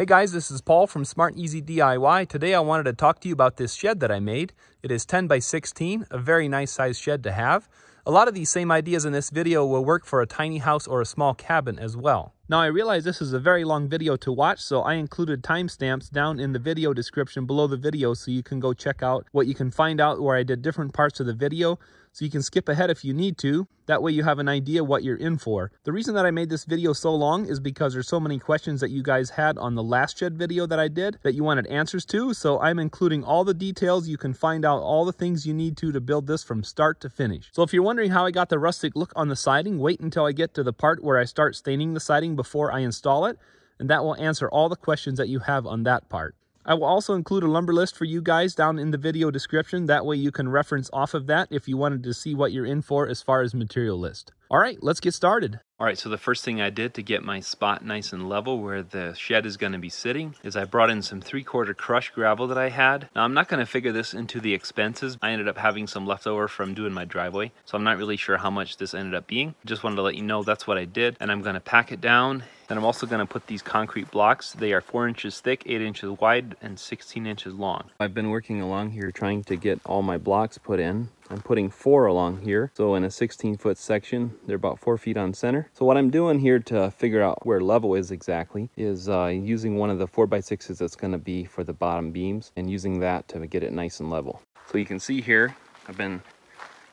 Hey guys, this is Paul from Smart Easy DIY. Today I wanted to talk to you about this shed that I made. It is 10 by 16, a very nice size shed to have. A lot of these same ideas in this video will work for a tiny house or a small cabin as well. Now I realize this is a very long video to watch, so I included timestamps down in the video description below the video so you can go check out what you can find out where I did different parts of the video so you can skip ahead if you need to. That way you have an idea what you're in for. The reason that I made this video so long is because there's so many questions that you guys had on the last shed video that I did that you wanted answers to. So I'm including all the details. You can find out all the things you need to to build this from start to finish. So if you're wondering how I got the rustic look on the siding, wait until I get to the part where I start staining the siding before I install it. And that will answer all the questions that you have on that part. I will also include a lumber list for you guys down in the video description. That way you can reference off of that if you wanted to see what you're in for as far as material list. All right, let's get started. All right, so the first thing I did to get my spot nice and level where the shed is going to be sitting is I brought in some three-quarter crushed gravel that I had. Now, I'm not going to figure this into the expenses. I ended up having some leftover from doing my driveway, so I'm not really sure how much this ended up being. Just wanted to let you know that's what I did, and I'm going to pack it down. Then I'm also going to put these concrete blocks. They are 4 inches thick, 8 inches wide, and 16 inches long. I've been working along here trying to get all my blocks put in. I'm putting four along here. So in a 16 foot section, they're about four feet on center. So what I'm doing here to figure out where level is exactly is uh, using one of the four by sixes that's gonna be for the bottom beams and using that to get it nice and level. So you can see here, I've been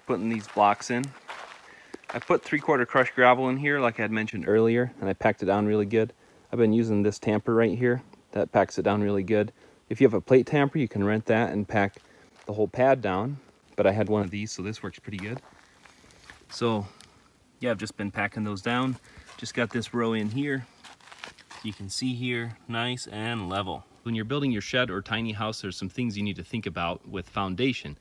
putting these blocks in. I put three quarter crushed gravel in here like I had mentioned earlier and I packed it down really good. I've been using this tamper right here. That packs it down really good. If you have a plate tamper, you can rent that and pack the whole pad down but I had one of these, so this works pretty good. So yeah, I've just been packing those down. Just got this row in here. You can see here, nice and level. When you're building your shed or tiny house, there's some things you need to think about with foundation.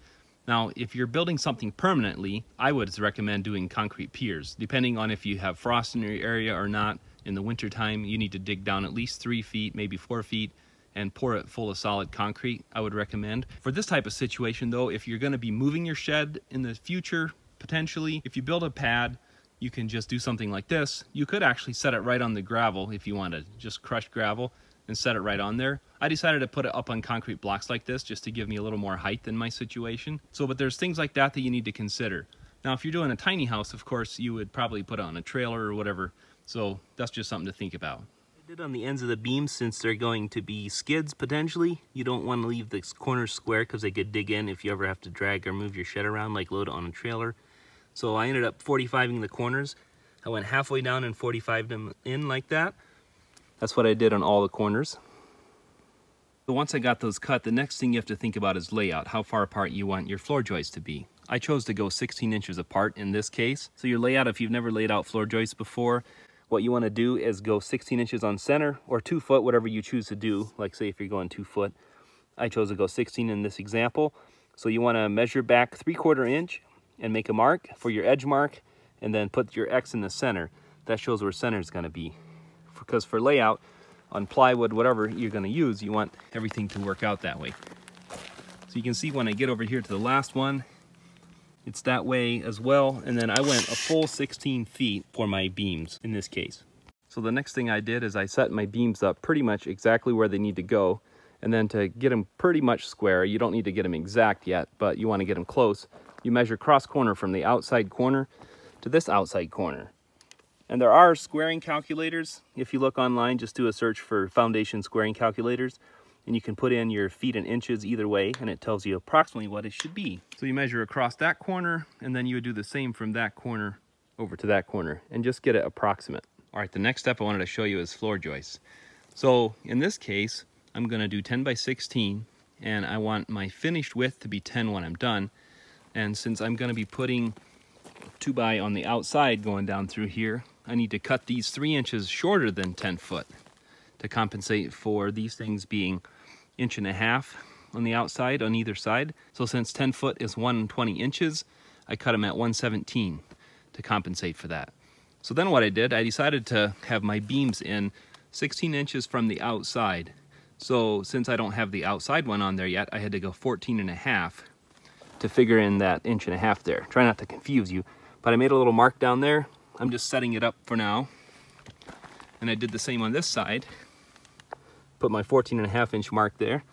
Now, if you're building something permanently, I would recommend doing concrete piers. Depending on if you have frost in your area or not, in the wintertime, you need to dig down at least three feet, maybe four feet, and pour it full of solid concrete, I would recommend. For this type of situation though, if you're gonna be moving your shed in the future, potentially, if you build a pad, you can just do something like this. You could actually set it right on the gravel if you want to just crush gravel and set it right on there. I decided to put it up on concrete blocks like this just to give me a little more height in my situation. So, but there's things like that that you need to consider. Now, if you're doing a tiny house, of course, you would probably put it on a trailer or whatever. So that's just something to think about did on the ends of the beams since they're going to be skids potentially. You don't want to leave the corners square because they could dig in if you ever have to drag or move your shed around like load it on a trailer. So I ended up 45ing the corners. I went halfway down and 45 them in like that. That's what I did on all the corners. So once I got those cut, the next thing you have to think about is layout, how far apart you want your floor joists to be. I chose to go 16 inches apart in this case. So your layout, if you've never laid out floor joists before, what you want to do is go 16 inches on center or two foot, whatever you choose to do. Like say if you're going two foot, I chose to go 16 in this example. So you want to measure back three quarter inch and make a mark for your edge mark and then put your X in the center. That shows where center is going to be. Because for layout, on plywood, whatever you're going to use, you want everything to work out that way. So you can see when I get over here to the last one, it's that way as well. And then I went a full 16 feet for my beams in this case. So the next thing I did is I set my beams up pretty much exactly where they need to go. And then to get them pretty much square, you don't need to get them exact yet, but you want to get them close. You measure cross corner from the outside corner to this outside corner. And there are squaring calculators. If you look online, just do a search for foundation squaring calculators and you can put in your feet and inches either way and it tells you approximately what it should be. So you measure across that corner and then you would do the same from that corner over to that corner and just get it approximate. All right, the next step I wanted to show you is floor joists. So in this case, I'm gonna do 10 by 16 and I want my finished width to be 10 when I'm done. And since I'm gonna be putting two by on the outside going down through here, I need to cut these three inches shorter than 10 foot to compensate for these things being inch and a half on the outside on either side. So since 10 foot is 120 inches, I cut them at 117 to compensate for that. So then what I did, I decided to have my beams in 16 inches from the outside. So since I don't have the outside one on there yet, I had to go 14 and a half to figure in that inch and a half there. Try not to confuse you, but I made a little mark down there. I'm just setting it up for now. And I did the same on this side put my 14 and a half inch mark there.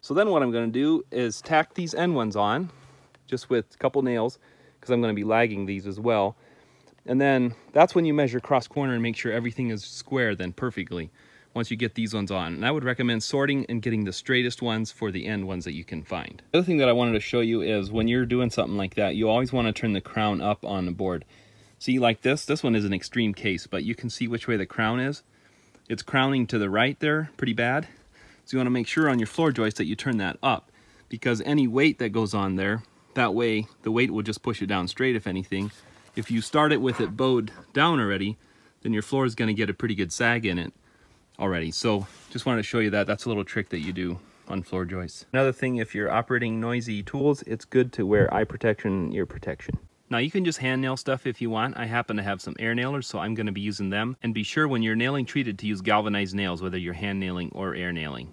So then what I'm gonna do is tack these end ones on, just with a couple nails, because I'm gonna be lagging these as well. And then that's when you measure cross corner and make sure everything is square then perfectly once you get these ones on. And I would recommend sorting and getting the straightest ones for the end ones that you can find. The other thing that I wanted to show you is when you're doing something like that, you always want to turn the crown up on the board. See like this, this one is an extreme case, but you can see which way the crown is. It's crowning to the right there pretty bad. So you want to make sure on your floor joist that you turn that up because any weight that goes on there, that way the weight will just push it down straight if anything. If you start it with it bowed down already, then your floor is going to get a pretty good sag in it already. So just wanted to show you that. That's a little trick that you do on floor joists. Another thing, if you're operating noisy tools, it's good to wear eye protection, and ear protection. Now you can just hand nail stuff if you want. I happen to have some air nailers, so I'm going to be using them. And be sure when you're nailing treated to use galvanized nails, whether you're hand nailing or air nailing.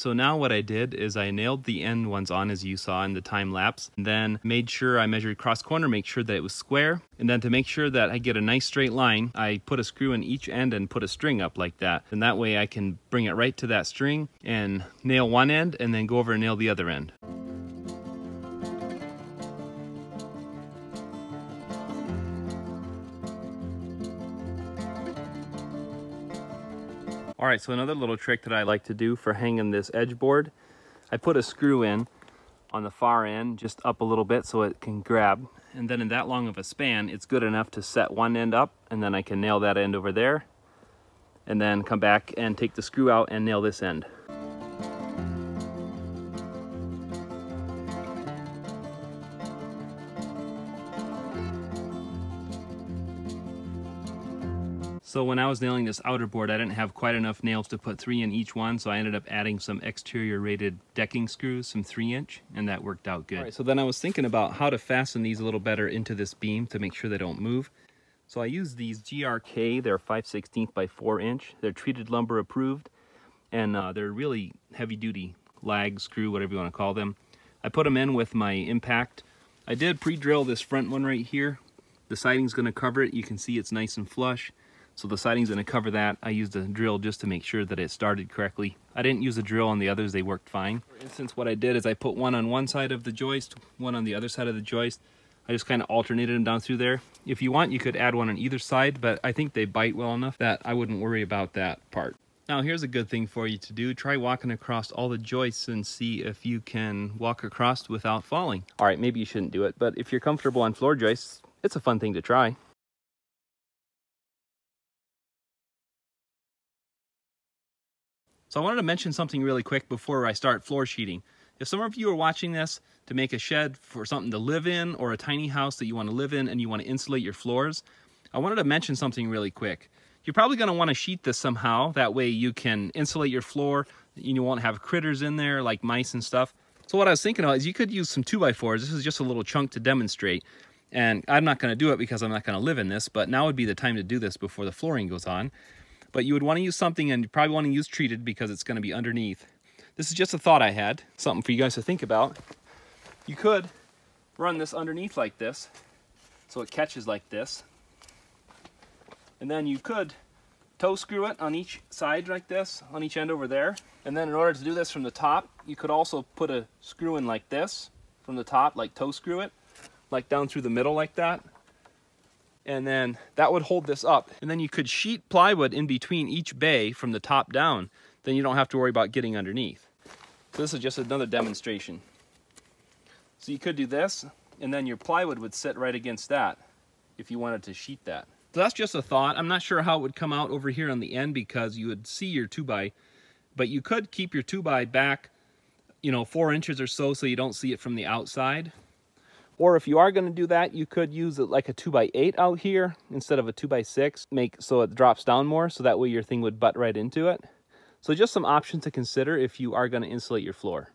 So now what I did is I nailed the end ones on as you saw in the time lapse, and then made sure I measured cross corner, make sure that it was square, and then to make sure that I get a nice straight line, I put a screw in each end and put a string up like that. And that way I can bring it right to that string and nail one end and then go over and nail the other end. All right, so another little trick that I like to do for hanging this edge board, I put a screw in on the far end, just up a little bit so it can grab. And then in that long of a span, it's good enough to set one end up and then I can nail that end over there and then come back and take the screw out and nail this end. So when I was nailing this outer board, I didn't have quite enough nails to put three in each one, so I ended up adding some exterior rated decking screws, some three inch, and that worked out good. Right, so then I was thinking about how to fasten these a little better into this beam to make sure they don't move. So I used these GRK, they're 5 16 by 4 inch. They're treated lumber approved, and uh, they're really heavy duty lag, screw, whatever you want to call them. I put them in with my impact. I did pre-drill this front one right here. The siding's going to cover it. You can see it's nice and flush. So the siding's to cover that. I used a drill just to make sure that it started correctly. I didn't use a drill on the others, they worked fine. For instance, what I did is I put one on one side of the joist, one on the other side of the joist. I just kind of alternated them down through there. If you want, you could add one on either side, but I think they bite well enough that I wouldn't worry about that part. Now here's a good thing for you to do. Try walking across all the joists and see if you can walk across without falling. All right, maybe you shouldn't do it, but if you're comfortable on floor joists, it's a fun thing to try. So I wanted to mention something really quick before I start floor sheeting. If some of you are watching this to make a shed for something to live in or a tiny house that you want to live in and you want to insulate your floors, I wanted to mention something really quick. You're probably going to want to sheet this somehow. That way you can insulate your floor. And you won't have critters in there like mice and stuff. So what I was thinking about is you could use some 2x4s. This is just a little chunk to demonstrate. And I'm not going to do it because I'm not going to live in this, but now would be the time to do this before the flooring goes on. But you would want to use something and you probably want to use treated because it's going to be underneath. This is just a thought I had, something for you guys to think about. You could run this underneath like this, so it catches like this. And then you could toe screw it on each side like this, on each end over there. And then in order to do this from the top, you could also put a screw in like this from the top, like toe screw it, like down through the middle like that and then that would hold this up. And then you could sheet plywood in between each bay from the top down. Then you don't have to worry about getting underneath. So this is just another demonstration. So you could do this, and then your plywood would sit right against that if you wanted to sheet that. So that's just a thought. I'm not sure how it would come out over here on the end because you would see your 2x, but you could keep your 2x back, you know, four inches or so so you don't see it from the outside. Or if you are going to do that, you could use it like a 2x8 out here instead of a 2x6, make so it drops down more, so that way your thing would butt right into it. So just some options to consider if you are going to insulate your floor.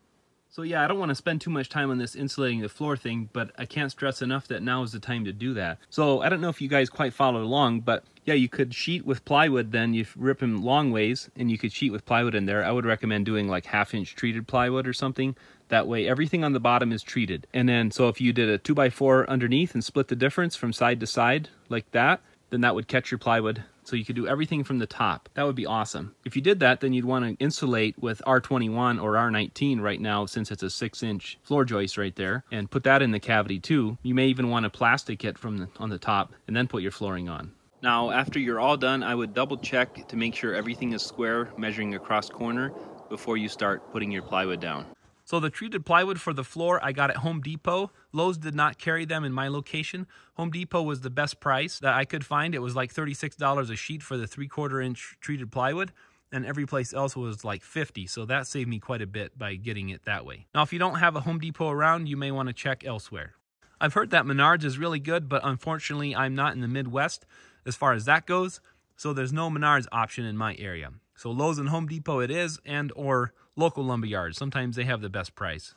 So yeah, I don't want to spend too much time on this insulating the floor thing, but I can't stress enough that now is the time to do that. So I don't know if you guys quite followed along, but yeah, you could sheet with plywood then, you rip them long ways, and you could sheet with plywood in there. I would recommend doing like half inch treated plywood or something. That way everything on the bottom is treated. And then, so if you did a 2x4 underneath and split the difference from side to side like that, then that would catch your plywood. So you could do everything from the top. That would be awesome. If you did that, then you'd want to insulate with R21 or R19 right now, since it's a six inch floor joist right there, and put that in the cavity too. You may even want to plastic it from the, on the top and then put your flooring on. Now, after you're all done, I would double check to make sure everything is square, measuring across corner before you start putting your plywood down. So the treated plywood for the floor I got at Home Depot. Lowe's did not carry them in my location. Home Depot was the best price that I could find. It was like $36 a sheet for the three quarter inch treated plywood and every place else was like 50 so that saved me quite a bit by getting it that way. Now if you don't have a Home Depot around you may want to check elsewhere. I've heard that Menards is really good but unfortunately I'm not in the Midwest as far as that goes so there's no Menards option in my area. So Lowe's and Home Depot it is and or local lumber yards. Sometimes they have the best price.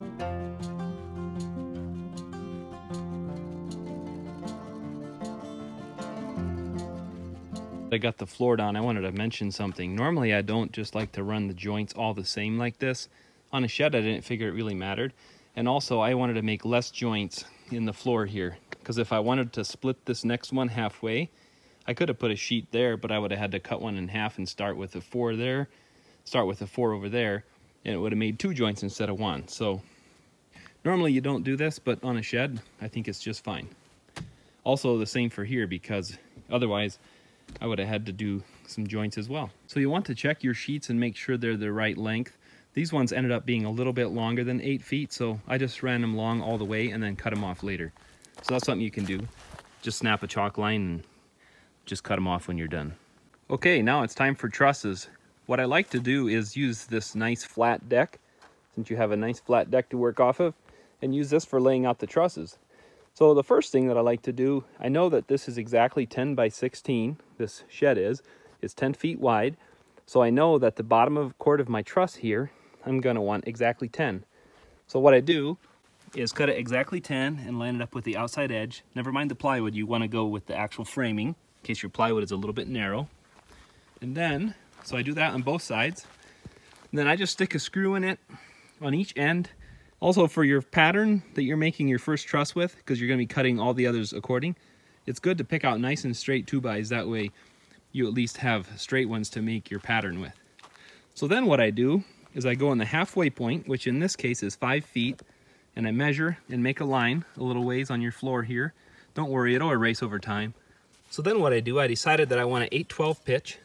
I got the floor down, I wanted to mention something. Normally I don't just like to run the joints all the same like this. On a shed I didn't figure it really mattered. And also I wanted to make less joints in the floor here. Because if I wanted to split this next one halfway, I could have put a sheet there, but I would have had to cut one in half and start with a four there, start with a four over there, and it would have made two joints instead of one. So normally you don't do this, but on a shed, I think it's just fine. Also the same for here because otherwise I would have had to do some joints as well. So you want to check your sheets and make sure they're the right length. These ones ended up being a little bit longer than eight feet, so I just ran them long all the way and then cut them off later. So that's something you can do. Just snap a chalk line and just cut them off when you're done. Okay, now it's time for trusses. What I like to do is use this nice flat deck, since you have a nice flat deck to work off of, and use this for laying out the trusses. So the first thing that I like to do, I know that this is exactly 10 by 16, this shed is, it's 10 feet wide, so I know that the bottom of chord of my truss here, I'm gonna want exactly 10. So what I do is cut it exactly 10 and line it up with the outside edge. Never mind the plywood, you wanna go with the actual framing in case your plywood is a little bit narrow. And then, so I do that on both sides. And then I just stick a screw in it on each end. Also for your pattern that you're making your first truss with, because you're gonna be cutting all the others according, it's good to pick out nice and straight two bys. That way you at least have straight ones to make your pattern with. So then what I do is I go on the halfway point, which in this case is five feet, and I measure and make a line a little ways on your floor here. Don't worry, it'll erase over time. So then what I do, I decided that I want an 812 pitch.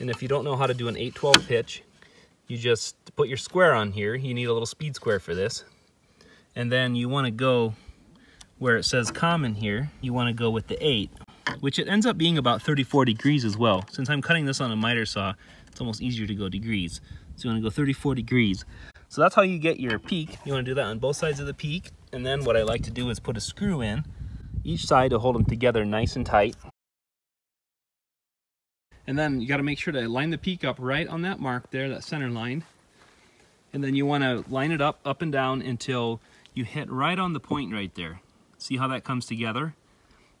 And if you don't know how to do an 812 pitch, you just put your square on here. You need a little speed square for this. And then you want to go where it says common here, you want to go with the 8, which it ends up being about 34 degrees as well. Since I'm cutting this on a miter saw, it's almost easier to go degrees. So you want to go 34 degrees. So that's how you get your peak. You want to do that on both sides of the peak. And then what I like to do is put a screw in each side to hold them together nice and tight. And then you got to make sure to line the peak up right on that mark there, that center line. And then you want to line it up, up and down until you hit right on the point right there. See how that comes together?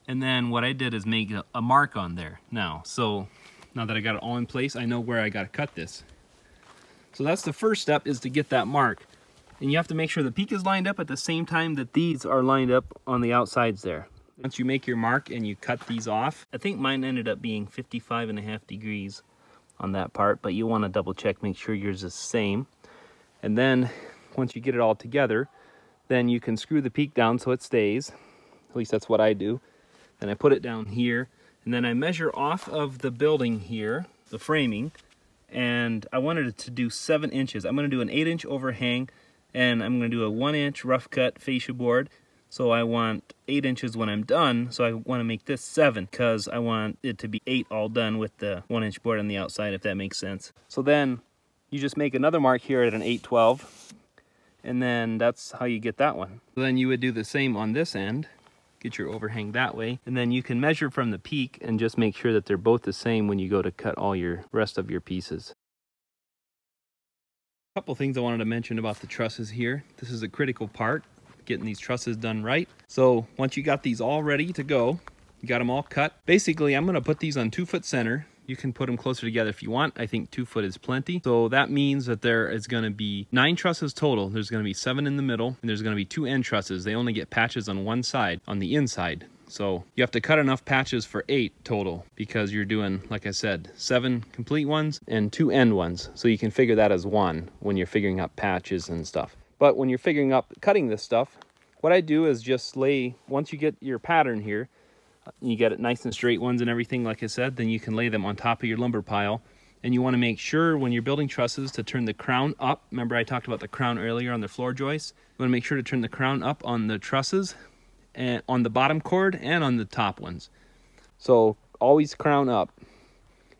And then what I did is make a, mark on there now. So now that I got it all in place, I know where I got to cut this. So that's the first step is to get that mark. And you have to make sure the peak is lined up at the same time that these are lined up on the outsides there. Once you make your mark and you cut these off, I think mine ended up being 55 and a half degrees on that part, but you want to double check, make sure yours is the same. And then once you get it all together, then you can screw the peak down so it stays. At least that's what I do. And I put it down here, and then I measure off of the building here, the framing, and I wanted it to do seven inches. I'm gonna do an eight inch overhang, and I'm gonna do a one inch rough cut fascia board, so I want 8 inches when I'm done, so I want to make this 7 because I want it to be 8 all done with the 1 inch board on the outside, if that makes sense. So then you just make another mark here at an 812, and then that's how you get that one. Then you would do the same on this end, get your overhang that way, and then you can measure from the peak and just make sure that they're both the same when you go to cut all your rest of your pieces. A couple things I wanted to mention about the trusses here. This is a critical part getting these trusses done right. So once you got these all ready to go, you got them all cut. Basically, I'm gonna put these on two foot center You can put them closer together if you want. I think two foot is plenty. So that means that there is to be nine trusses total. There's to be seven in the middle, and there's to be two end trusses. They only get patches on one side, on the inside. So you have to cut enough patches for eight total because you're doing, like I said, seven complete ones and two end ones. So you can figure that as one when you're figuring out patches and stuff. But when you're figuring up cutting this stuff, what I do is just lay, once you get your pattern here, you get it nice and straight ones and everything, like I said, then you can lay them on top of your lumber pile. And you want to make sure when you're building trusses to turn the crown up. Remember I talked about the crown earlier on the floor joists? You want to make sure to turn the crown up on the trusses and on the bottom chord and on the top ones. So always crown up.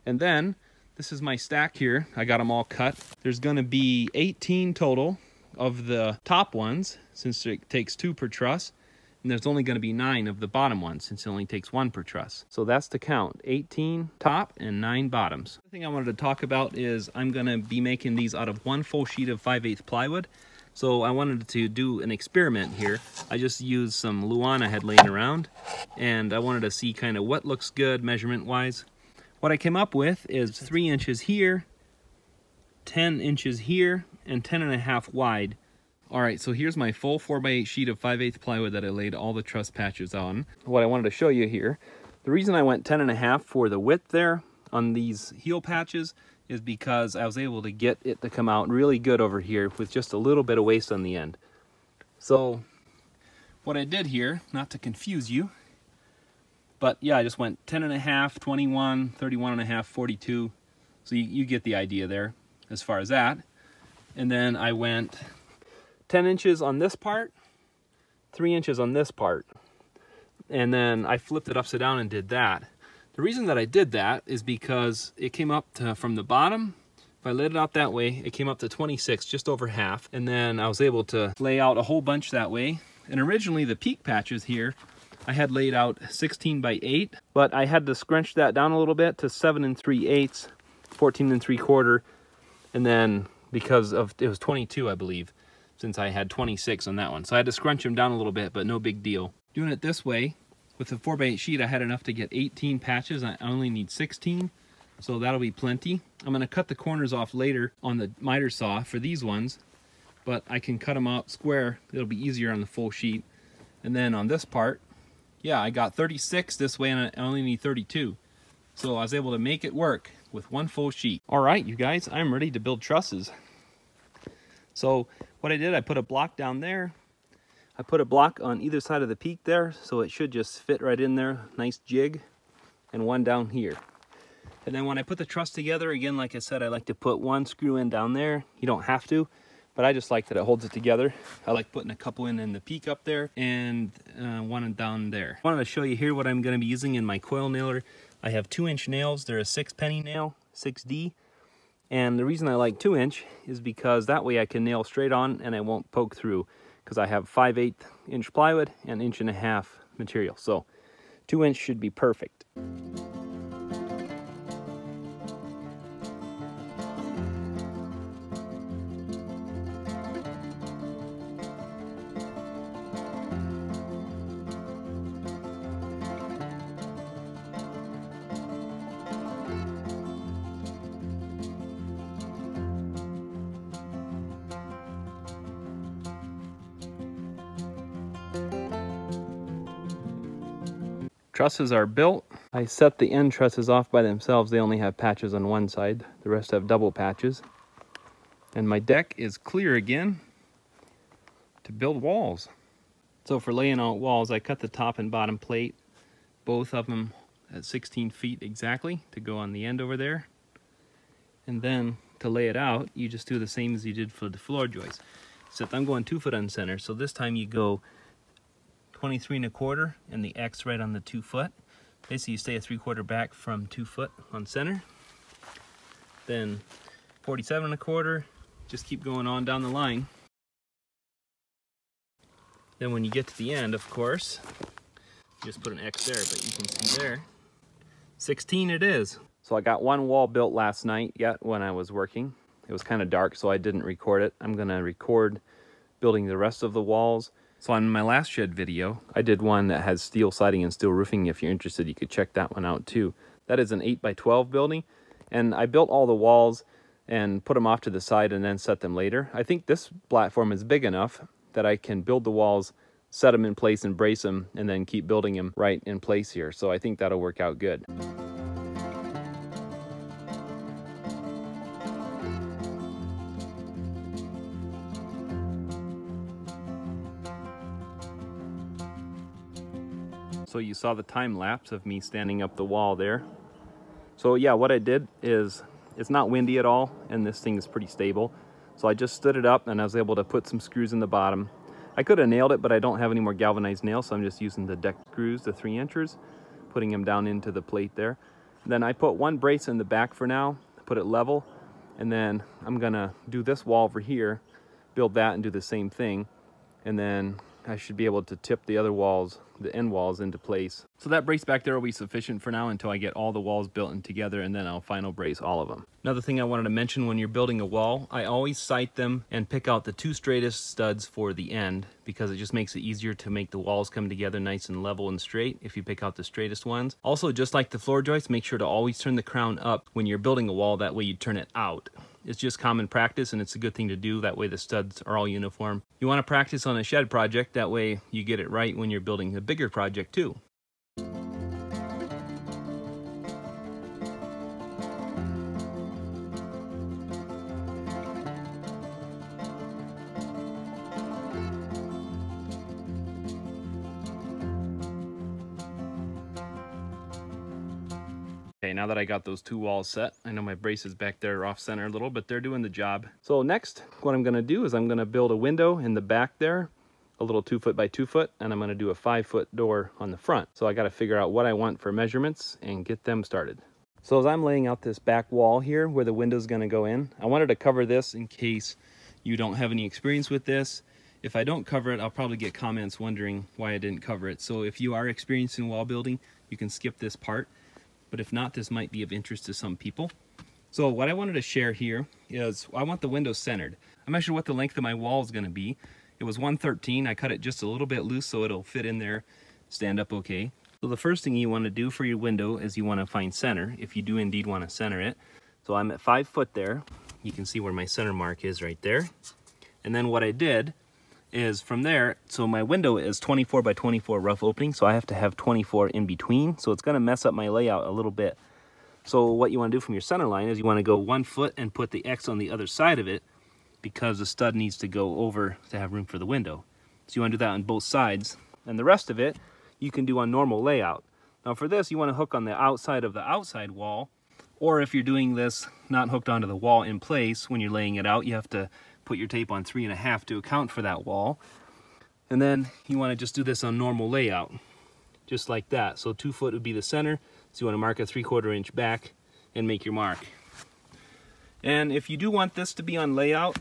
And then this is my stack here. I got them all cut. There's to be 18 total of the top ones since it takes two per truss. And there's only going to be nine of the bottom ones since it only takes one per truss. So that's the count, 18 top and nine bottoms. The thing I wanted to talk about is I'm going to be making these out of one full sheet of 5 8 plywood. So I wanted to do an experiment here. I just used some Luan I had laying around and I wanted to see kind of what looks good measurement wise. What I came up with is three inches here, 10 inches here, and 10 and a half wide. All right, so here's my full 4x8 sheet of 5 8 plywood that I laid all the truss patches on. What I wanted to show you here, the reason I went 10 and a half for the width there on these heel patches is because I was able to get it to come out really good over here with just a little bit of waste on the end. So what I did here, not to confuse you, but yeah, I just went 10 and a half, 21, 31 and a half, 42. So you, you get the idea there as far as that. And then I went 10 inches on this part, three inches on this part. And then I flipped it upside down and did that. The reason that I did that is because it came up to, from the bottom. If I laid it out that way, it came up to 26, just over half. And then I was able to lay out a whole bunch that way. And originally the peak patches here, I had laid out 16 by 8, but I had to scrunch that down a little bit to 7 and 3 eighths, 14 and 3 quarter. And then because of, it was 22, I believe, since I had 26 on that one. So I had to scrunch them down a little bit, but no big deal. Doing it this way, with the 4x8 sheet, I had enough to get 18 patches. I only need 16, so that'll be plenty. I'm going to cut the corners off later on the miter saw for these ones, but I can cut them out square. It'll be easier on the full sheet. And then on this part, yeah, I got 36 this way, and I only need 32. So I was able to make it work with one full sheet. All right, you guys, I'm ready to build trusses. So what I did, I put a block down there, I put a block on either side of the peak there, so it should just fit right in there. Nice jig. And one down here. And then when I put the truss together, again, like I said, I like to put one screw in down there. You don't have to, but I just like that it holds it together. I like putting a couple in in the peak up there and uh, one down there. I wanted to show you here what I'm going to be using in my coil nailer. I have two inch nails. They're a six penny nail, 6D. And the reason I like two inch is because that way I can nail straight on and I won't poke through because I have 5 8 inch plywood and inch and a half material. So 2 inch should be perfect. Trusses are built. I set the end trusses off by themselves. They only have patches on one side. The rest have double patches. And my deck is clear again to build walls. So for laying out walls, I cut the top and bottom plate, both of them at 16 feet exactly to go on the end over there. And then to lay it out, you just do the same as you did for the floor joists. Except I'm going two foot on center, so this time you go 23 and a quarter and the X right on the two foot. Basically you stay a three quarter back from two foot on center. Then 47 and a quarter, just keep going on down the line. Then when you get to the end, of course, just put an X there, but you can see there, 16 it is. So I got one wall built last night yet when I was working. It was kind of dark, so I didn't record it. I'm gonna record building the rest of the walls so on my last shed video, I did one that has steel siding and steel roofing. If you're interested, you could check that one out too. That is an 8 by 12 building. And I built all the walls and put them off to the side and then set them later. I think this platform is big enough that I can build the walls, set them in place and brace them, and then keep building them right in place here. So I think that'll work out good. So you saw the time lapse of me standing up the wall there. So yeah, what I did is, it's not windy at all, and this thing is pretty stable. So I just stood it up and I was able to put some screws in the bottom. I could have nailed it, but I don't have any more galvanized nails, so I'm just using the deck screws, the three inchers, putting them down into the plate there. Then I put one brace in the back for now, put it level, and then I'm gonna do this wall over here, build that and do the same thing. And then I should be able to tip the other walls, the end walls into place. So that brace back there will be sufficient for now until I get all the walls built in together and then I'll final brace all of them. Another thing I wanted to mention when you're building a wall, I always sight them and pick out the two straightest studs for the end because it just makes it easier to make the walls come together nice and level and straight if you pick out the straightest ones. Also, just like the floor joists, make sure to always turn the crown up when you're building a wall, that way you turn it out. It's just common practice and it's a good thing to do. That way the studs are all uniform. You want to practice on a shed project. That way you get it right when you're building a bigger project too. Now that I got those two walls set, I know my braces back there are off center a little, but they're doing the job. So next, what I'm gonna do is I'm gonna build a window in the back there, a little two foot by two foot, and I'm gonna do a five foot door on the front. So I gotta figure out what I want for measurements and get them started. So as I'm laying out this back wall here where the window's gonna go in, I wanted to cover this in case you don't have any experience with this. If I don't cover it, I'll probably get comments wondering why I didn't cover it. So if you are experienced in wall building, you can skip this part but if not, this might be of interest to some people. So what I wanted to share here is I want the window centered. I measured what the length of my wall is going to be. It was 113. I cut it just a little bit loose so it'll fit in there, stand up okay. So the first thing you want to do for your window is you want to find center, if you do indeed want to center it. So I'm at five foot there. You can see where my center mark is right there. And then what I did is from there, so my window is 24 by 24 rough opening, so I have to have 24 in between, so it's gonna mess up my layout a little bit. So what you wanna do from your center line is you wanna go one foot and put the X on the other side of it because the stud needs to go over to have room for the window. So you wanna do that on both sides, and the rest of it you can do on normal layout. Now for this, you wanna hook on the outside of the outside wall, or if you're doing this not hooked onto the wall in place when you're laying it out, you have to put your tape on three and a half to account for that wall. And then you want to just do this on normal layout, just like that. So two foot would be the center. So you want to mark a three quarter inch back and make your mark. And if you do want this to be on layout,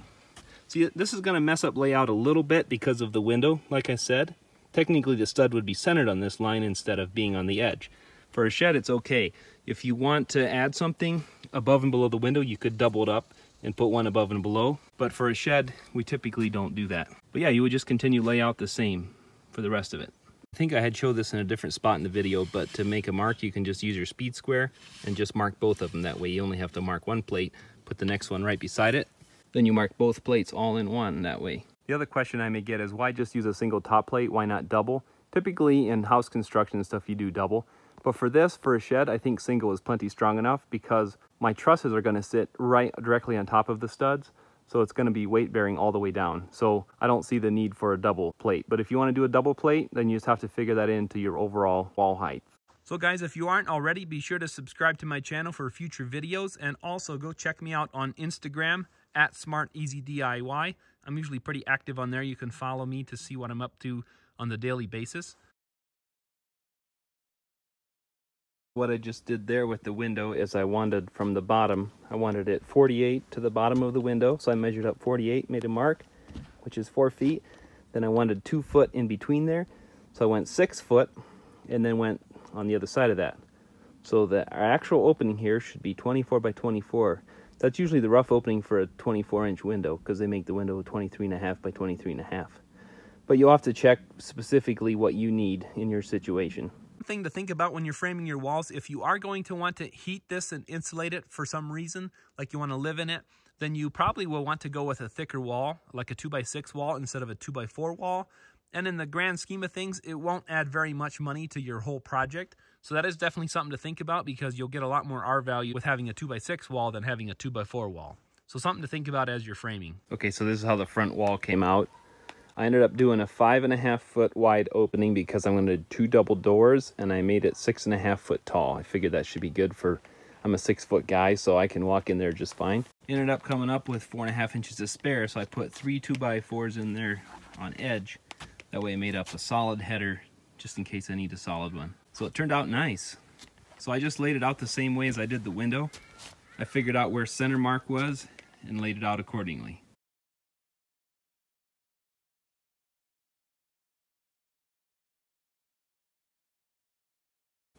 see this is going to mess up layout a little bit because of the window, like I said. Technically the stud would be centered on this line instead of being on the edge. For a shed, it's okay. If you want to add something above and below the window, you could double it up and put one above and below. But for a shed, we typically don't do that. But yeah, you would just continue layout the same for the rest of it. I think I had showed this in a different spot in the video, but to make a mark, you can just use your speed square and just mark both of them. That way you only have to mark one plate, put the next one right beside it. Then you mark both plates all in one that way. The other question I may get is why just use a single top plate? Why not double? Typically in house construction stuff, you do double. But for this, for a shed, I think single is plenty strong enough because my trusses are going to sit right directly on top of the studs. So it's going to be weight bearing all the way down. So I don't see the need for a double plate. But if you want to do a double plate, then you just have to figure that into your overall wall height. So guys, if you aren't already, be sure to subscribe to my channel for future videos. And also go check me out on Instagram at SmartEasyDIY. I'm usually pretty active on there. You can follow me to see what I'm up to on the daily basis. What I just did there with the window is I wanted from the bottom, I wanted it 48 to the bottom of the window. So I measured up 48, made a mark, which is four feet. Then I wanted two foot in between there. So I went six foot and then went on the other side of that. So the actual opening here should be 24 by 24. That's usually the rough opening for a 24 inch window because they make the window 23 and a half by 23 and a half. But you'll have to check specifically what you need in your situation. Thing to think about when you're framing your walls, if you are going to want to heat this and insulate it for some reason, like you want to live in it, then you probably will want to go with a thicker wall, like a 2x6 wall instead of a 2x4 wall. And in the grand scheme of things, it won't add very much money to your whole project. So that is definitely something to think about because you'll get a lot more R value with having a 2x6 wall than having a 2x4 wall. So something to think about as you're framing. Okay, so this is how the front wall came out. I ended up doing a five and a half foot wide opening because I'm going to do two double doors and I made it six and a half foot tall. I figured that should be good for, I'm a six foot guy, so I can walk in there just fine. Ended up coming up with four and a half inches of spare, so I put three two by fours in there on edge. That way I made up a solid header just in case I need a solid one. So it turned out nice. So I just laid it out the same way as I did the window. I figured out where center mark was and laid it out accordingly.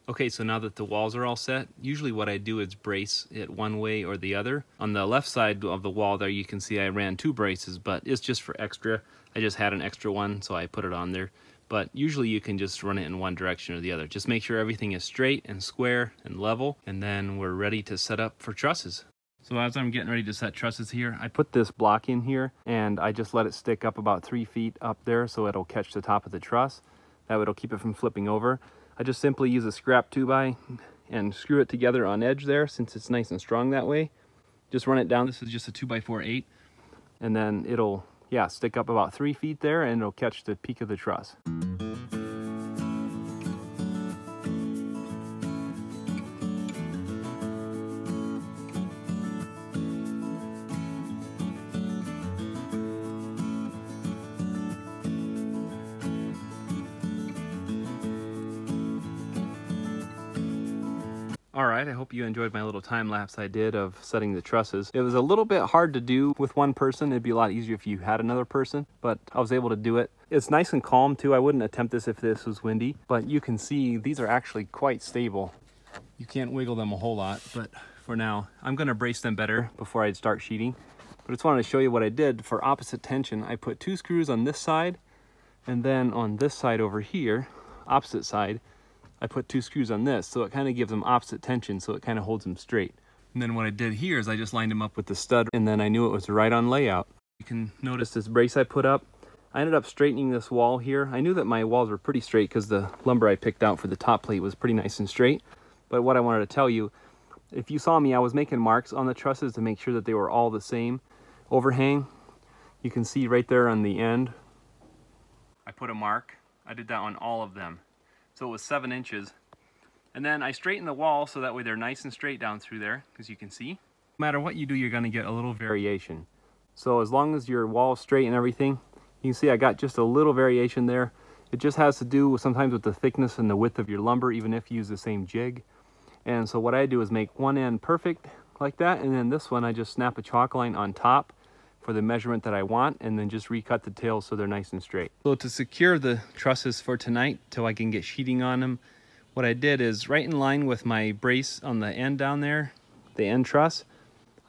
Okay, so now that the walls are all set, usually what I do is brace it one way or the other. On the left side of the wall there, you can see I ran two braces, but it's just for extra. I just had an extra one, so I put it on there. But usually you can just run it in one direction or the other. Just make sure everything is straight and square and level, and then we're ready to set up for trusses. So as I'm getting ready to set trusses here, I put this block in here and I just let it stick up about three feet up there so it'll catch the top of the truss. That way it'll keep it from flipping over. I just simply use a scrap 2x and screw it together on edge there since it's nice and strong that way. Just run it down. This is just a 2x4 8 and then it'll yeah stick up about three feet there and it'll catch the peak of the truss. Alright, I hope you enjoyed my little time lapse I did of setting the trusses. It was a little bit hard to do with one person. It'd be a lot easier if you had another person, but I was able to do it. It's nice and calm too. I wouldn't attempt this if this was windy, but you can see these are actually quite stable. You can't wiggle them a whole lot, but for now, I'm gonna brace them better before I start sheeting. But I just wanted to show you what I did. For opposite tension, I put two screws on this side, and then on this side over here, opposite side, I put two screws on this, so it kind of gives them opposite tension, so it kind of holds them straight. And then what I did here is I just lined them up with the stud, and then I knew it was right on layout. You can notice this brace I put up. I ended up straightening this wall here. I knew that my walls were pretty straight because the lumber I picked out for the top plate was pretty nice and straight. But what I wanted to tell you, if you saw me, I was making marks on the trusses to make sure that they were all the same overhang. You can see right there on the end. I put a mark. I did that on all of them. So it was seven inches. And then I straightened the wall so that way they're nice and straight down through there, as you can see. No matter what you do, you're gonna get a little variation. So as long as your wall is straight and everything, you can see I got just a little variation there. It just has to do with sometimes with the thickness and the width of your lumber, even if you use the same jig. And so what I do is make one end perfect like that, and then this one I just snap a chalk line on top for the measurement that I want and then just recut the tails so they're nice and straight. So to secure the trusses for tonight till I can get sheeting on them, what I did is right in line with my brace on the end down there, the end truss,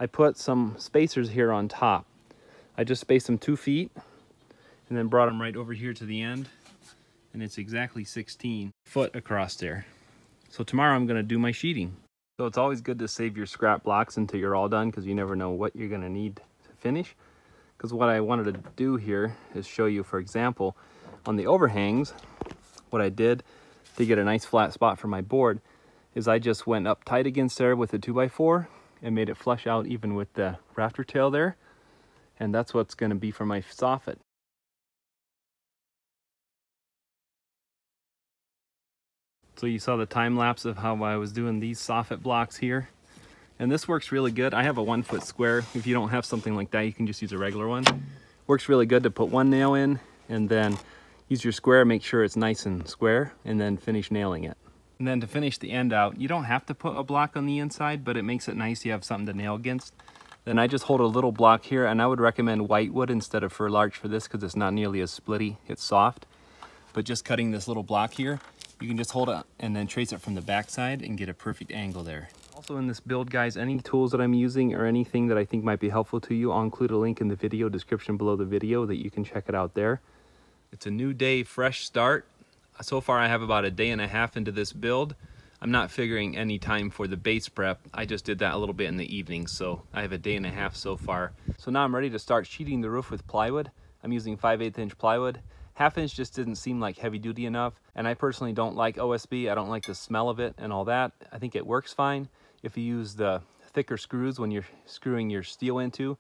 I put some spacers here on top. I just spaced them two feet and then brought them right over here to the end and it's exactly 16 foot across there. So tomorrow I'm gonna do my sheeting. So it's always good to save your scrap blocks until you're all done because you never know what you're gonna need to finish because what I wanted to do here is show you, for example, on the overhangs, what I did to get a nice flat spot for my board is I just went up tight against there with a 2x4 and made it flush out even with the rafter tail there. And that's what's going to be for my soffit. So you saw the time lapse of how I was doing these soffit blocks here. And this works really good. I have a one foot square. If you don't have something like that, you can just use a regular one. Works really good to put one nail in and then use your square, make sure it's nice and square, and then finish nailing it. And then to finish the end out, you don't have to put a block on the inside, but it makes it nice you have something to nail against. Then I just hold a little block here, and I would recommend white wood instead of fir larch for this because it's not nearly as splitty, it's soft. But just cutting this little block here, you can just hold it and then trace it from the back side and get a perfect angle there. Also in this build, guys, any tools that I'm using or anything that I think might be helpful to you, I'll include a link in the video description below the video that you can check it out there. It's a new day, fresh start. So far I have about a day and a half into this build. I'm not figuring any time for the base prep. I just did that a little bit in the evening, so I have a day and a half so far. So now I'm ready to start sheeting the roof with plywood. I'm using 5 8 inch plywood. Half inch just didn't seem like heavy duty enough, and I personally don't like OSB. I don't like the smell of it and all that. I think it works fine if you use the thicker screws when you're screwing your steel into,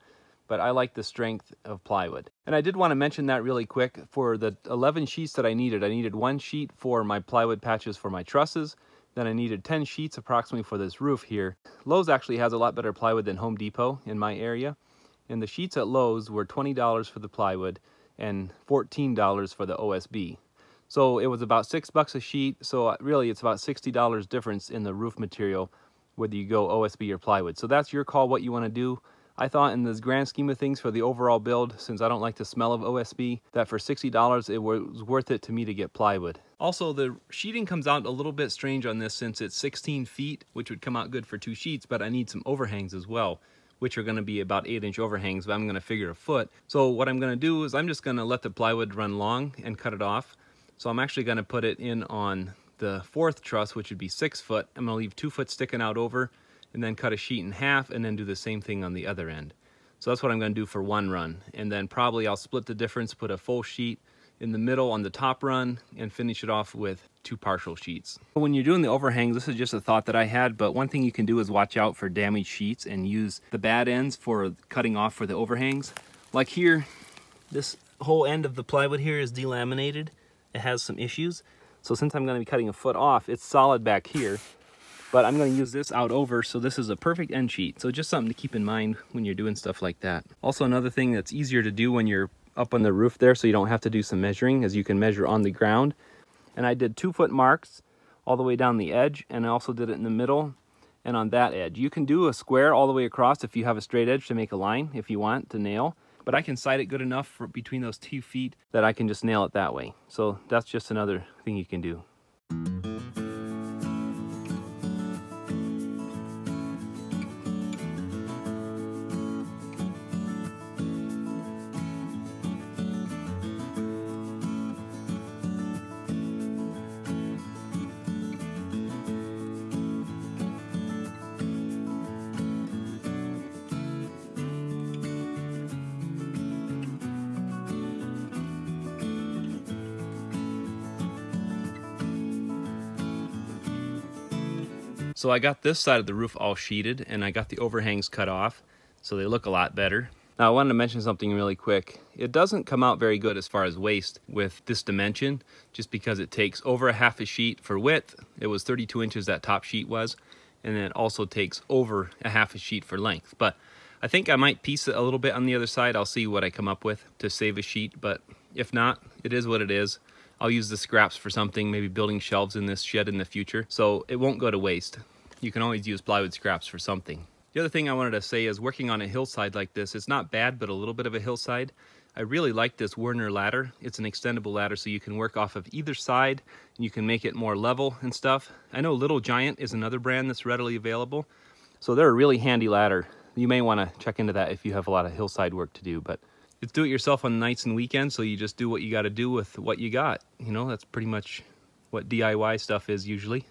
but I like the strength of plywood. And I did want to mention that really quick. For the 11 sheets that I needed, I needed one sheet for my plywood patches for my trusses, then I needed 10 sheets approximately for this roof here. Lowe's actually has a lot better plywood than Home Depot in my area. And the sheets at Lowe's were $20 for the plywood and $14 for the OSB. So it was about six bucks a sheet. So uh, really it's about $60 difference in the roof material whether you go OSB or plywood. So that's your call what you want to do. I thought in this grand scheme of things for the overall build, since I don't like the smell of OSB, that for $60 it was worth it to me to get plywood. Also, the sheeting comes out a little bit strange on this since it's 16 feet, which would come out good for two sheets, but I need some overhangs as well which are going to be about 8 inch overhangs, but I'm going to figure a foot. So what I'm going to do is I'm just going to let the plywood run long and cut it off. So I'm actually going to put it in on the fourth truss, which would be 6 foot. I'm to leave 2 foot sticking out over and then cut a sheet in half and then do the same thing on the other end. So that's what I'm to do for one run. And then probably I'll split the difference, put a full sheet in the middle on the top run and finish it off with two partial sheets. When you're doing the overhangs, this is just a thought that I had, but one thing you can do is watch out for damaged sheets and use the bad ends for cutting off for the overhangs. Like here, this whole end of the plywood here is delaminated. It has some issues. So since I'm gonna be cutting a foot off, it's solid back here, but I'm gonna use this out over, so this is a perfect end sheet. So just something to keep in mind when you're doing stuff like that. Also another thing that's easier to do when you're up on the roof there so you don't have to do some measuring as you can measure on the ground. And I did two foot marks all the way down the edge and I also did it in the middle and on that edge. You can do a square all the way across if you have a straight edge to make a line if you want to nail. But I can sight it good enough for between those two feet that I can just nail it that way. So that's just another thing you can do. So I got this side of the roof all sheeted and I got the overhangs cut off so they look a lot better. Now I wanted to mention something really quick. It doesn't come out very good as far as waste with this dimension just because it takes over a half a sheet for width. It was 32 inches that top sheet was and then it also takes over a half a sheet for length. But I think I might piece it a little bit on the other side. I'll see what I come up with to save a sheet, but if not, it is what it is. I'll use the scraps for something, maybe building shelves in this shed in the future. So it won't go to waste. You can always use plywood scraps for something. The other thing I wanted to say is working on a hillside like this, it's not bad, but a little bit of a hillside. I really like this Werner ladder. It's an extendable ladder so you can work off of either side and you can make it more level and stuff. I know Little Giant is another brand that's readily available. So they're a really handy ladder. You may want to check into that if you have a lot of hillside work to do, but it's do it yourself on nights and weekends, so you just do what you got to do with what you got. You know, that's pretty much what DIY stuff is usually.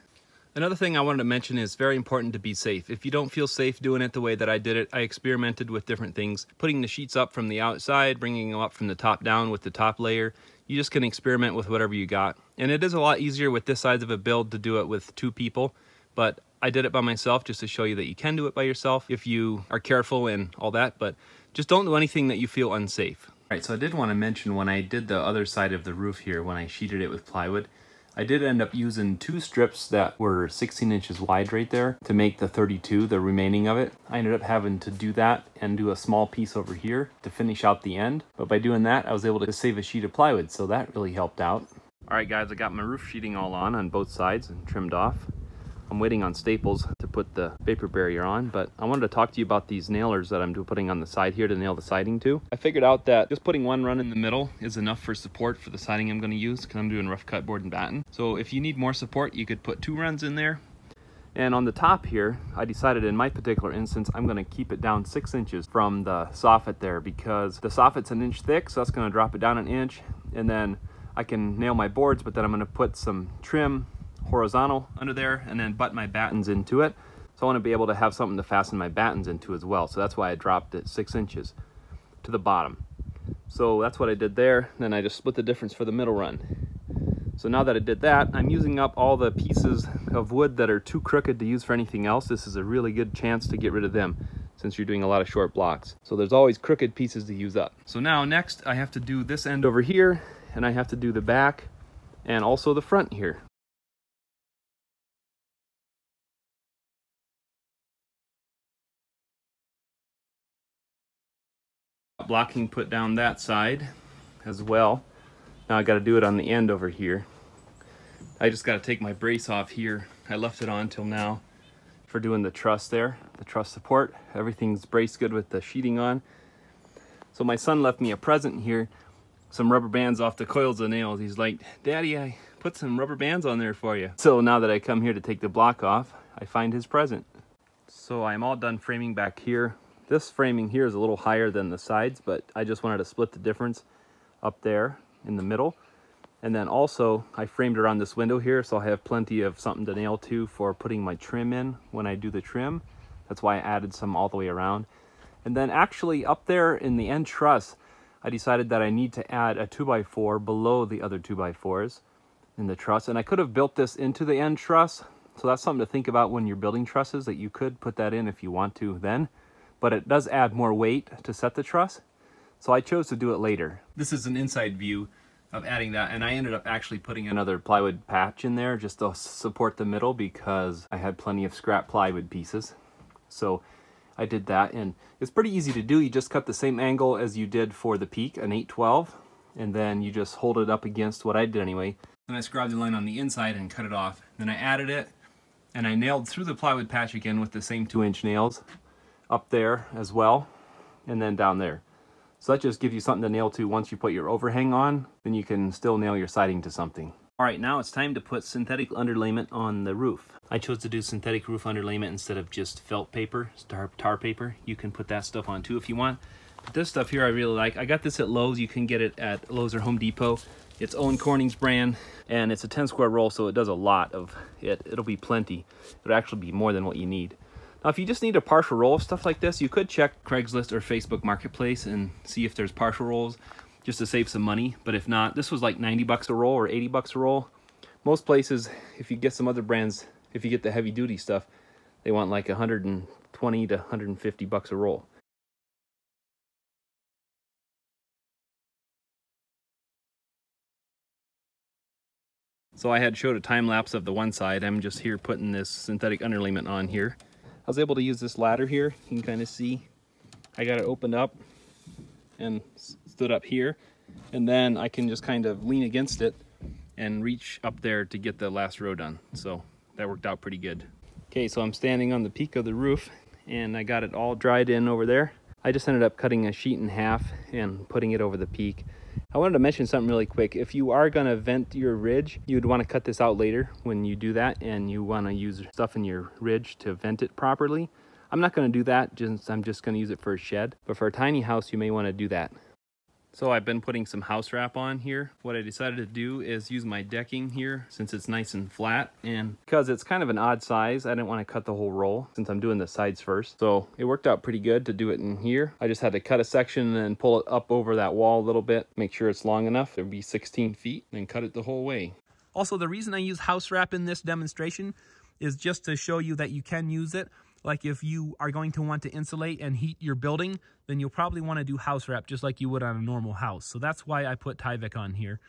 Another thing I wanted to mention is very important to be safe. If you don't feel safe doing it the way that I did it, I experimented with different things, putting the sheets up from the outside, bringing them up from the top down with the top layer. You just can experiment with whatever you got. And it is a lot easier with this size of a build to do it with two people, but I did it by myself just to show you that you can do it by yourself if you are careful and all that, but just don't do anything that you feel unsafe. All right, so I did want to mention when I did the other side of the roof here, when I sheeted it with plywood, I did end up using two strips that were 16 inches wide right there to make the 32, the remaining of it. I ended up having to do that and do a small piece over here to finish out the end. But by doing that, I was able to save a sheet of plywood, so that really helped out. All right, guys, I got my roof sheeting all on on both sides and trimmed off. I'm waiting on Staples to put the vapor barrier on, but I wanted to talk to you about these nailers that I'm putting on the side here to nail the siding to. I figured out that just putting one run in the middle is enough for support for the siding I'm going to use because I'm doing rough cut board and batten. So if you need more support, you could put two runs in there. And on the top here, I decided in my particular instance, I'm going to keep it down six inches from the soffit there because the soffit's an inch thick, so that's going to drop it down an inch. And then I can nail my boards, but then I'm gonna put some trim horizontal under there and then butt my battens into it. So I wanna be able to have something to fasten my battens into as well. So that's why I dropped it six inches to the bottom. So that's what I did there. Then I just split the difference for the middle run. So now that I did that, I'm using up all the pieces of wood that are too crooked to use for anything else. This is a really good chance to get rid of them since you're doing a lot of short blocks. So there's always crooked pieces to use up. So now next I have to do this end over here and I have to do the back and also the front here. Blocking put down that side as well. Now I got to do it on the end over here. I just got to take my brace off here. I left it on till now for doing the truss there, the truss support. Everything's braced good with the sheeting on. So my son left me a present here, some rubber bands off the coils of nails. He's like, Daddy, I put some rubber bands on there for you. So now that I come here to take the block off, I find his present. So I'm all done framing back here. This framing here is a little higher than the sides, but I just wanted to split the difference up there in the middle. And then also I framed around this window here so I have plenty of something to nail to for putting my trim in when I do the trim. That's why I added some all the way around. And then actually up there in the end truss, I decided that I need to add a 2x4 below the other 2x4s in the truss. And I could have built this into the end truss. So that's something to think about when you're building trusses that you could put that in if you want to then. But it does add more weight to set the truss. So I chose to do it later. This is an inside view of adding that and I ended up actually putting another plywood patch in there just to support the middle because I had plenty of scrap plywood pieces. So I did that and it's pretty easy to do. You just cut the same angle as you did for the peak, an 812, and then you just hold it up against what I did anyway. Then I scribed the line on the inside and cut it off. Then I added it and I nailed through the plywood patch again with the same two inch nails up there as well and then down there. So that just gives you something to nail to once you put your overhang on, then you can still nail your siding to something. All right, now it's time to put synthetic underlayment on the roof. I chose to do synthetic roof underlayment instead of just felt paper, tar, tar paper. You can put that stuff on too if you want. But this stuff here I really like. I got this at Lowe's. You can get it at Lowe's or Home Depot. It's Owens Corning's brand, and it's a 10 square roll, so it does a lot of it. It'll be plenty. It'll actually be more than what you need. Now, if you just need a partial roll of stuff like this, you could check Craigslist or Facebook Marketplace and see if there's partial rolls just to save some money. But if not, this was like 90 bucks a roll or 80 bucks a roll. Most places, if you get some other brands, if you get the heavy duty stuff, they want like 120 to 150 bucks a roll. So I had showed a time lapse of the one side. I'm just here putting this synthetic underlayment on here. I was able to use this ladder here. You can kind of see I got it opened up and stood up here. And then I can just kind of lean against it and reach up there to get the last row done. So that worked out pretty good. Okay, so I'm standing on the peak of the roof and I got it all dried in over there. I just ended up cutting a sheet in half and putting it over the peak. I wanted to mention something really quick. If you are going to vent your ridge, you'd want to cut this out later when you do that and you want to use stuff in your ridge to vent it properly. I'm not going to do that, just I'm just going to use it for a shed. But for a tiny house, you may want to do that. So I've been putting some house wrap on here. What I decided to do is use my decking here since it's nice and flat and because it's kind of an odd size, I didn't want to cut the whole roll since I'm doing the sides first. So it worked out pretty good to do it in here. I just had to cut a section and pull it up over that wall a little bit, make sure it's long enough. It'd be 16 feet and cut it the whole way. Also, the reason I use house wrap in this demonstration is just to show you that you can use it like if you are going to want to insulate and heat your building, then you'll probably want to do house wrap just like you would on a normal house. So that's why I put Tyvek on here,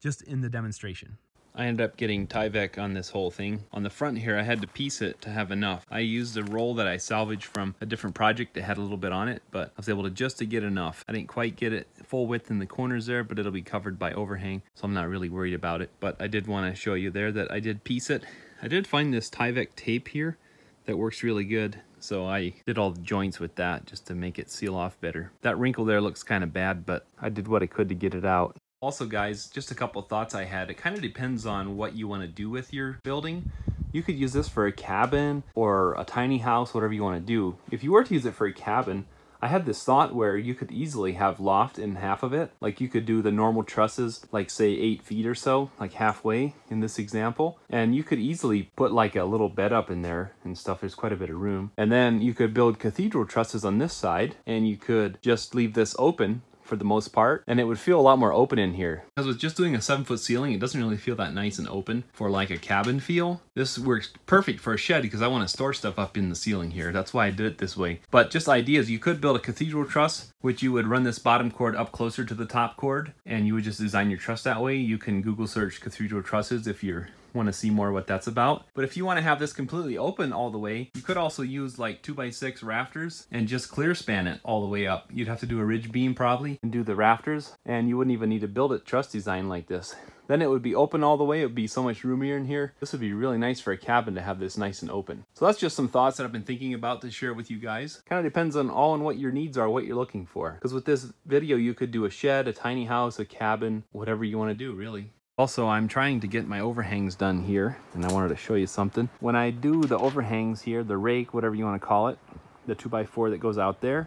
just in the demonstration. I ended up getting Tyvek on this whole thing. On the front here, I had to piece it to have enough. I used a roll that I salvaged from a different project that had a little bit on it, but I was able to just to get enough. I didn't quite get it full width in the corners there, but it'll be covered by overhang, so I'm not really worried about it. But I did want to show you there that I did piece it. I did find this Tyvek tape here that works really good. So I did all the joints with that just to make it seal off better. That wrinkle there looks kind of bad, but I did what I could to get it out. Also guys, just a couple thoughts I had. It kind of depends on what you want to do with your building. You could use this for a cabin or a tiny house, whatever you want to do. If you were to use it for a cabin, I had this thought where you could easily have loft in half of it. Like you could do the normal trusses, like say eight feet or so, like halfway in this example. And you could easily put like a little bed up in there and stuff. There's quite a bit of room. And then you could build cathedral trusses on this side and you could just leave this open for the most part and it would feel a lot more open in here. Because with just doing a seven foot ceiling it doesn't really feel that nice and open for like a cabin feel. This works perfect for a shed because I want to store stuff up in the ceiling here. That's why I did it this way. But just ideas, you could build a cathedral truss which you would run this bottom chord up closer to the top chord and you would just design your truss that way. You can Google search cathedral trusses if you're want to see more what that's about. But if you want to have this completely open all the way, you could also use like 2x6 rafters and just clear span it all the way up. You'd have to do a ridge beam probably and do the rafters and you wouldn't even need to build it truss design like this. Then it would be open all the way. It would be so much roomier in here. This would be really nice for a cabin to have this nice and open. So that's just some thoughts that I've been thinking about to share with you guys. Kind of depends on all on what your needs are, what you're looking for. Because with this video, you could do a shed, a tiny house, a cabin, whatever you want to do really. Also, I'm trying to get my overhangs done here, and I wanted to show you something. When I do the overhangs here, the rake, whatever you want to call it, the 2x4 that goes out there,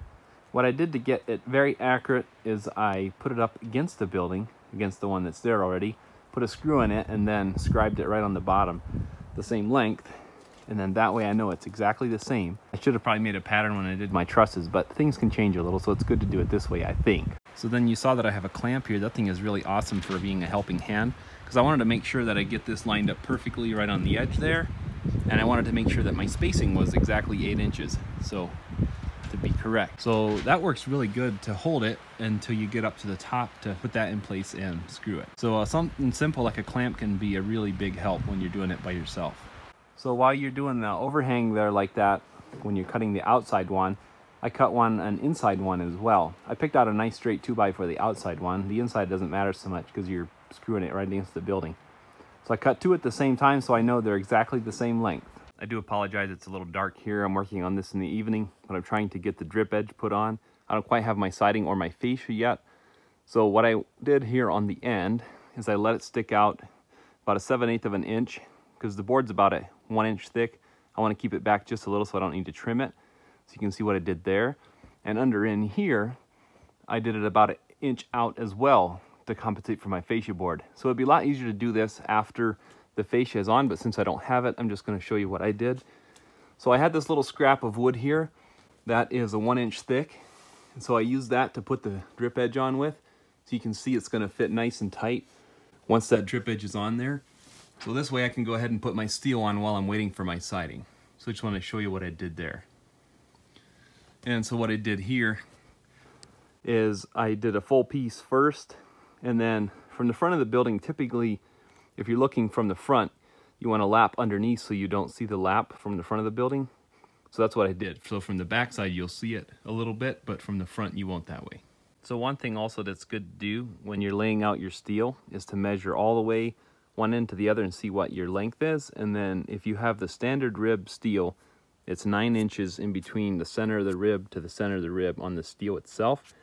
what I did to get it very accurate is I put it up against the building, against the one that's there already, put a screw in it, and then scribed it right on the bottom, the same length, and then that way I know it's exactly the same. I should have probably made a pattern when I did my trusses, but things can change a little, so it's good to do it this way, I think. So then you saw that I have a clamp here. That thing is really awesome for being a helping hand because I wanted to make sure that I get this lined up perfectly right on the edge there. And I wanted to make sure that my spacing was exactly eight inches. So to be correct. So that works really good to hold it until you get up to the top to put that in place and screw it. So uh, something simple like a clamp can be a really big help when you're doing it by yourself. So while you're doing the overhang there like that, when you're cutting the outside one, I cut one, an inside one as well. I picked out a nice straight 2x for the outside one. The inside doesn't matter so much because you're screwing it right against the building. So I cut two at the same time so I know they're exactly the same length. I do apologize, it's a little dark here. I'm working on this in the evening, but I'm trying to get the drip edge put on. I don't quite have my siding or my fascia yet. So what I did here on the end is I let it stick out about a 7 8 of an inch because the board's about a one inch thick. I want to keep it back just a little so I don't need to trim it. So you can see what I did there. And under in here, I did it about an inch out as well to compensate for my fascia board. So it'd be a lot easier to do this after the fascia is on, but since I don't have it, I'm just gonna show you what I did. So I had this little scrap of wood here that is a one inch thick. And so I used that to put the drip edge on with. So you can see it's gonna fit nice and tight once that drip edge is on there. So this way I can go ahead and put my steel on while I'm waiting for my siding. So I just want to show you what I did there. And so what I did here is I did a full piece first and then from the front of the building typically if you're looking from the front you want to lap underneath so you don't see the lap from the front of the building. So that's what I did. So from the back side you'll see it a little bit but from the front you won't that way. So one thing also that's good to do when you're laying out your steel is to measure all the way one end to the other and see what your length is. And then if you have the standard rib steel, it's nine inches in between the center of the rib to the center of the rib on the steel itself.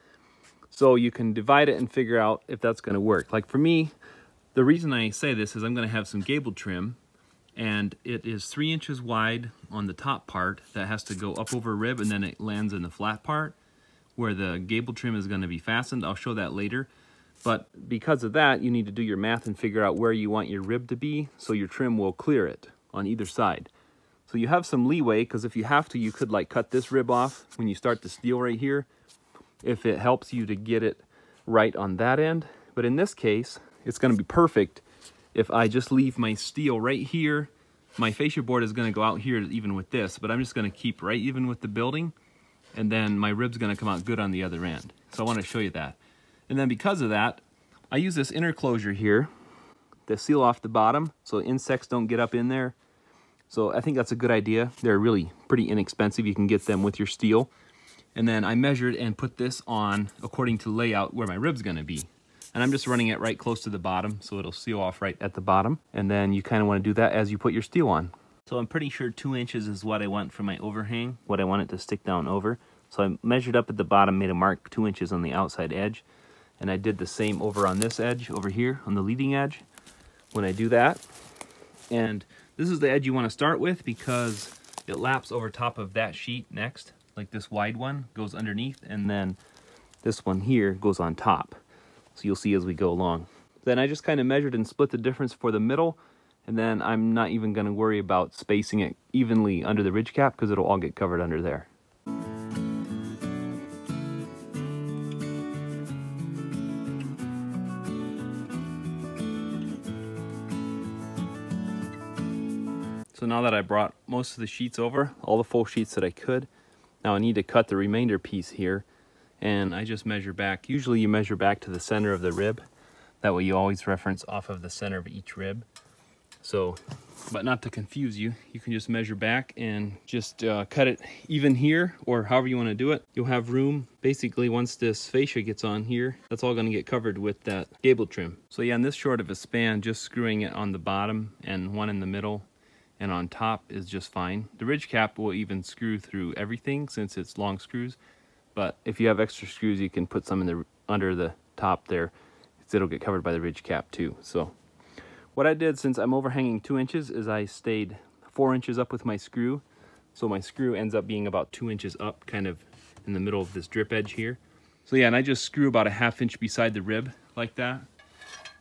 So you can divide it and figure out if that's gonna work. Like for me, the reason I say this is I'm gonna have some gable trim and it is three inches wide on the top part that has to go up over rib and then it lands in the flat part where the gable trim is gonna be fastened. I'll show that later. But because of that, you need to do your math and figure out where you want your rib to be so your trim will clear it on either side. So you have some leeway because if you have to, you could like cut this rib off when you start the steel right here if it helps you to get it right on that end. But in this case, it's going to be perfect if I just leave my steel right here. My fascia board is going to go out here even with this, but I'm just going to keep right even with the building. And then my rib's going to come out good on the other end. So I want to show you that. And then because of that, I use this inner closure here to seal off the bottom so insects don't get up in there so I think that's a good idea. They're really pretty inexpensive. You can get them with your steel. And then I measured and put this on according to layout where my rib's gonna be. And I'm just running it right close to the bottom so it'll seal off right at the bottom. And then you kind of want to do that as you put your steel on. So I'm pretty sure two inches is what I want for my overhang, what I want it to stick down over. So I measured up at the bottom, made a mark two inches on the outside edge. And I did the same over on this edge over here on the leading edge. When I do that, and this is the edge you want to start with because it laps over top of that sheet next. like this wide one goes underneath and then this one here goes on top. So you'll see as we go along. Then I just kind of measured and split the difference for the middle and then I'm not even going to worry about spacing it evenly under the ridge cap because it'll all get covered under there. Now that I brought most of the sheets over, all the full sheets that I could, now I need to cut the remainder piece here and I just measure back. Usually you measure back to the center of the rib. That way you always reference off of the center of each rib. So, but not to confuse you, you can just measure back and just uh, cut it even here or however you want to do it. You'll have room basically once this fascia gets on here, that's all going to get covered with that gable trim. So yeah, in this short of a span, just screwing it on the bottom and one in the middle and on top is just fine. The ridge cap will even screw through everything since it's long screws. But if you have extra screws, you can put some in the under the top there. It'll get covered by the ridge cap too. So what I did since I'm overhanging two inches is I stayed four inches up with my screw. So my screw ends up being about two inches up kind of in the middle of this drip edge here. So yeah, and I just screw about a half inch beside the rib like that.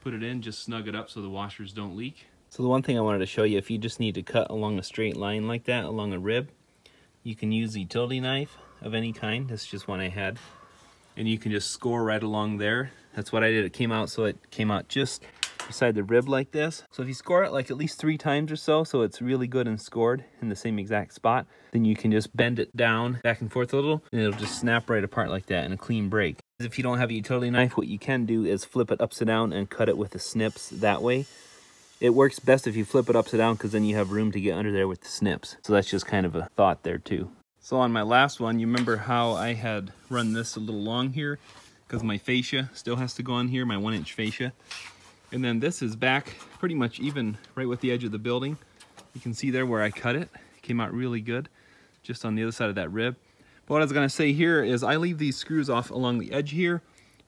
Put it in, just snug it up so the washers don't leak. So the one thing I wanted to show you, if you just need to cut along a straight line like that, along a rib, you can use a utility knife of any kind. This is just one I had. And you can just score right along there. That's what I did. It came out so it came out just beside the rib like this. So if you score it like at least three times or so, so it's really good and scored in the same exact spot, then you can just bend it down back and forth a little and it'll just snap right apart like that in a clean break. If you don't have a utility knife, what you can do is flip it upside down and cut it with the snips that way. It works best if you flip it upside down because then you have room to get under there with the snips. So that's just kind of a thought there too. So on my last one, you remember how I had run this a little long here because my fascia still has to go on here, my one inch fascia. And then this is back pretty much even right with the edge of the building. You can see there where I cut it. it came out really good just on the other side of that rib. But what I was gonna say here is I leave these screws off along the edge here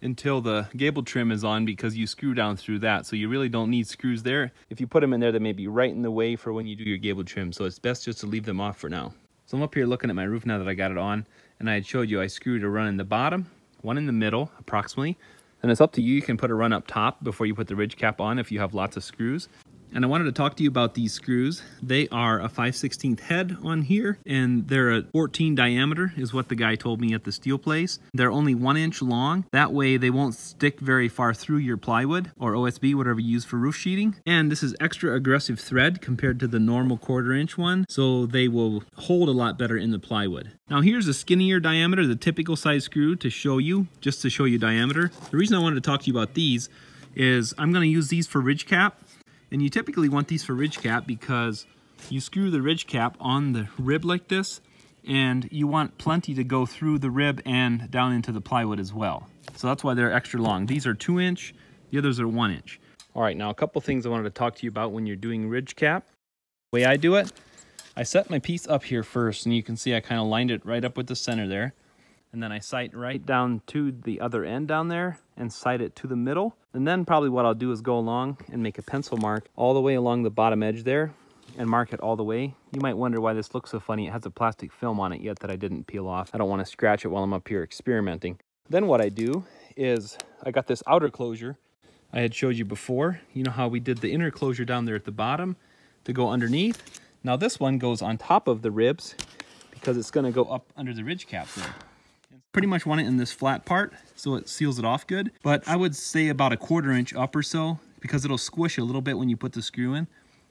until the gable trim is on because you screw down through that. So you really don't need screws there. If you put them in there, they may be right in the way for when you do your gable trim. So it's best just to leave them off for now. So I'm up here looking at my roof now that I got it on. And I had showed you I screwed a run in the bottom, one in the middle approximately. And it's up to you. You can put a run up top before you put the ridge cap on if you have lots of screws. And I wanted to talk to you about these screws. They are a 5 16th head on here, and they're a 14 diameter is what the guy told me at the steel place. They're only one inch long. That way they won't stick very far through your plywood or OSB, whatever you use for roof sheeting. And this is extra aggressive thread compared to the normal quarter inch one, so they will hold a lot better in the plywood. Now here's a skinnier diameter, the typical size screw to show you, just to show you diameter. The reason I wanted to talk to you about these is I'm going to use these for ridge cap and you typically want these for ridge cap because you screw the ridge cap on the rib like this and you want plenty to go through the rib and down into the plywood as well. So that's why they're extra long. These are two inch, the others are one inch. All right, now a couple things I wanted to talk to you about when you're doing ridge cap. The way I do it, I set my piece up here first and you can see I kind of lined it right up with the center there and then I sight right down to the other end down there and sight it to the middle. And then probably what I'll do is go along and make a pencil mark all the way along the bottom edge there and mark it all the way. You might wonder why this looks so funny. It has a plastic film on it yet that I didn't peel off. I don't want to scratch it while I'm up here experimenting. Then what I do is I got this outer closure I had showed you before. You know how we did the inner closure down there at the bottom to go underneath. Now this one goes on top of the ribs because it's going to go up under the ridge cap there pretty much want it in this flat part so it seals it off good. But I would say about a quarter inch up or so because it'll squish a little bit when you put the screw in.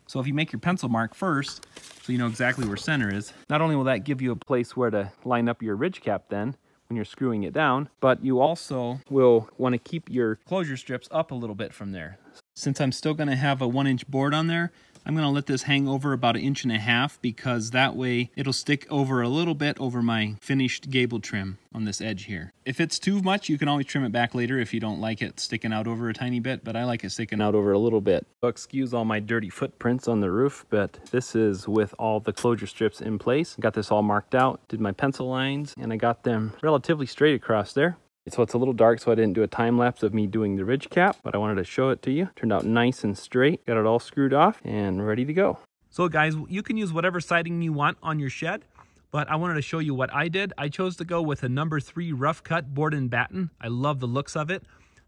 So if you make your pencil mark first, so you know exactly where center is, not only will that give you a place where to line up your ridge cap then, when you're screwing it down, but you also will want to keep your closure strips up a little bit from there. Since I'm still going to have a one inch board on there, I'm going to let this hang over about an inch and a half because that way it'll stick over a little bit over my finished gable trim on this edge here. If it's too much, you can always trim it back later if you don't like it sticking out over a tiny bit, but I like it sticking out over a little bit. So excuse all my dirty footprints on the roof, but this is with all the closure strips in place. Got this all marked out, did my pencil lines, and I got them relatively straight across there. So it's a little dark, so I didn't do a time lapse of me doing the ridge cap, but I wanted to show it to you. Turned out nice and straight. Got it all screwed off and ready to go. So guys, you can use whatever siding you want on your shed, but I wanted to show you what I did. I chose to go with a number three rough cut board and batten. I love the looks of it.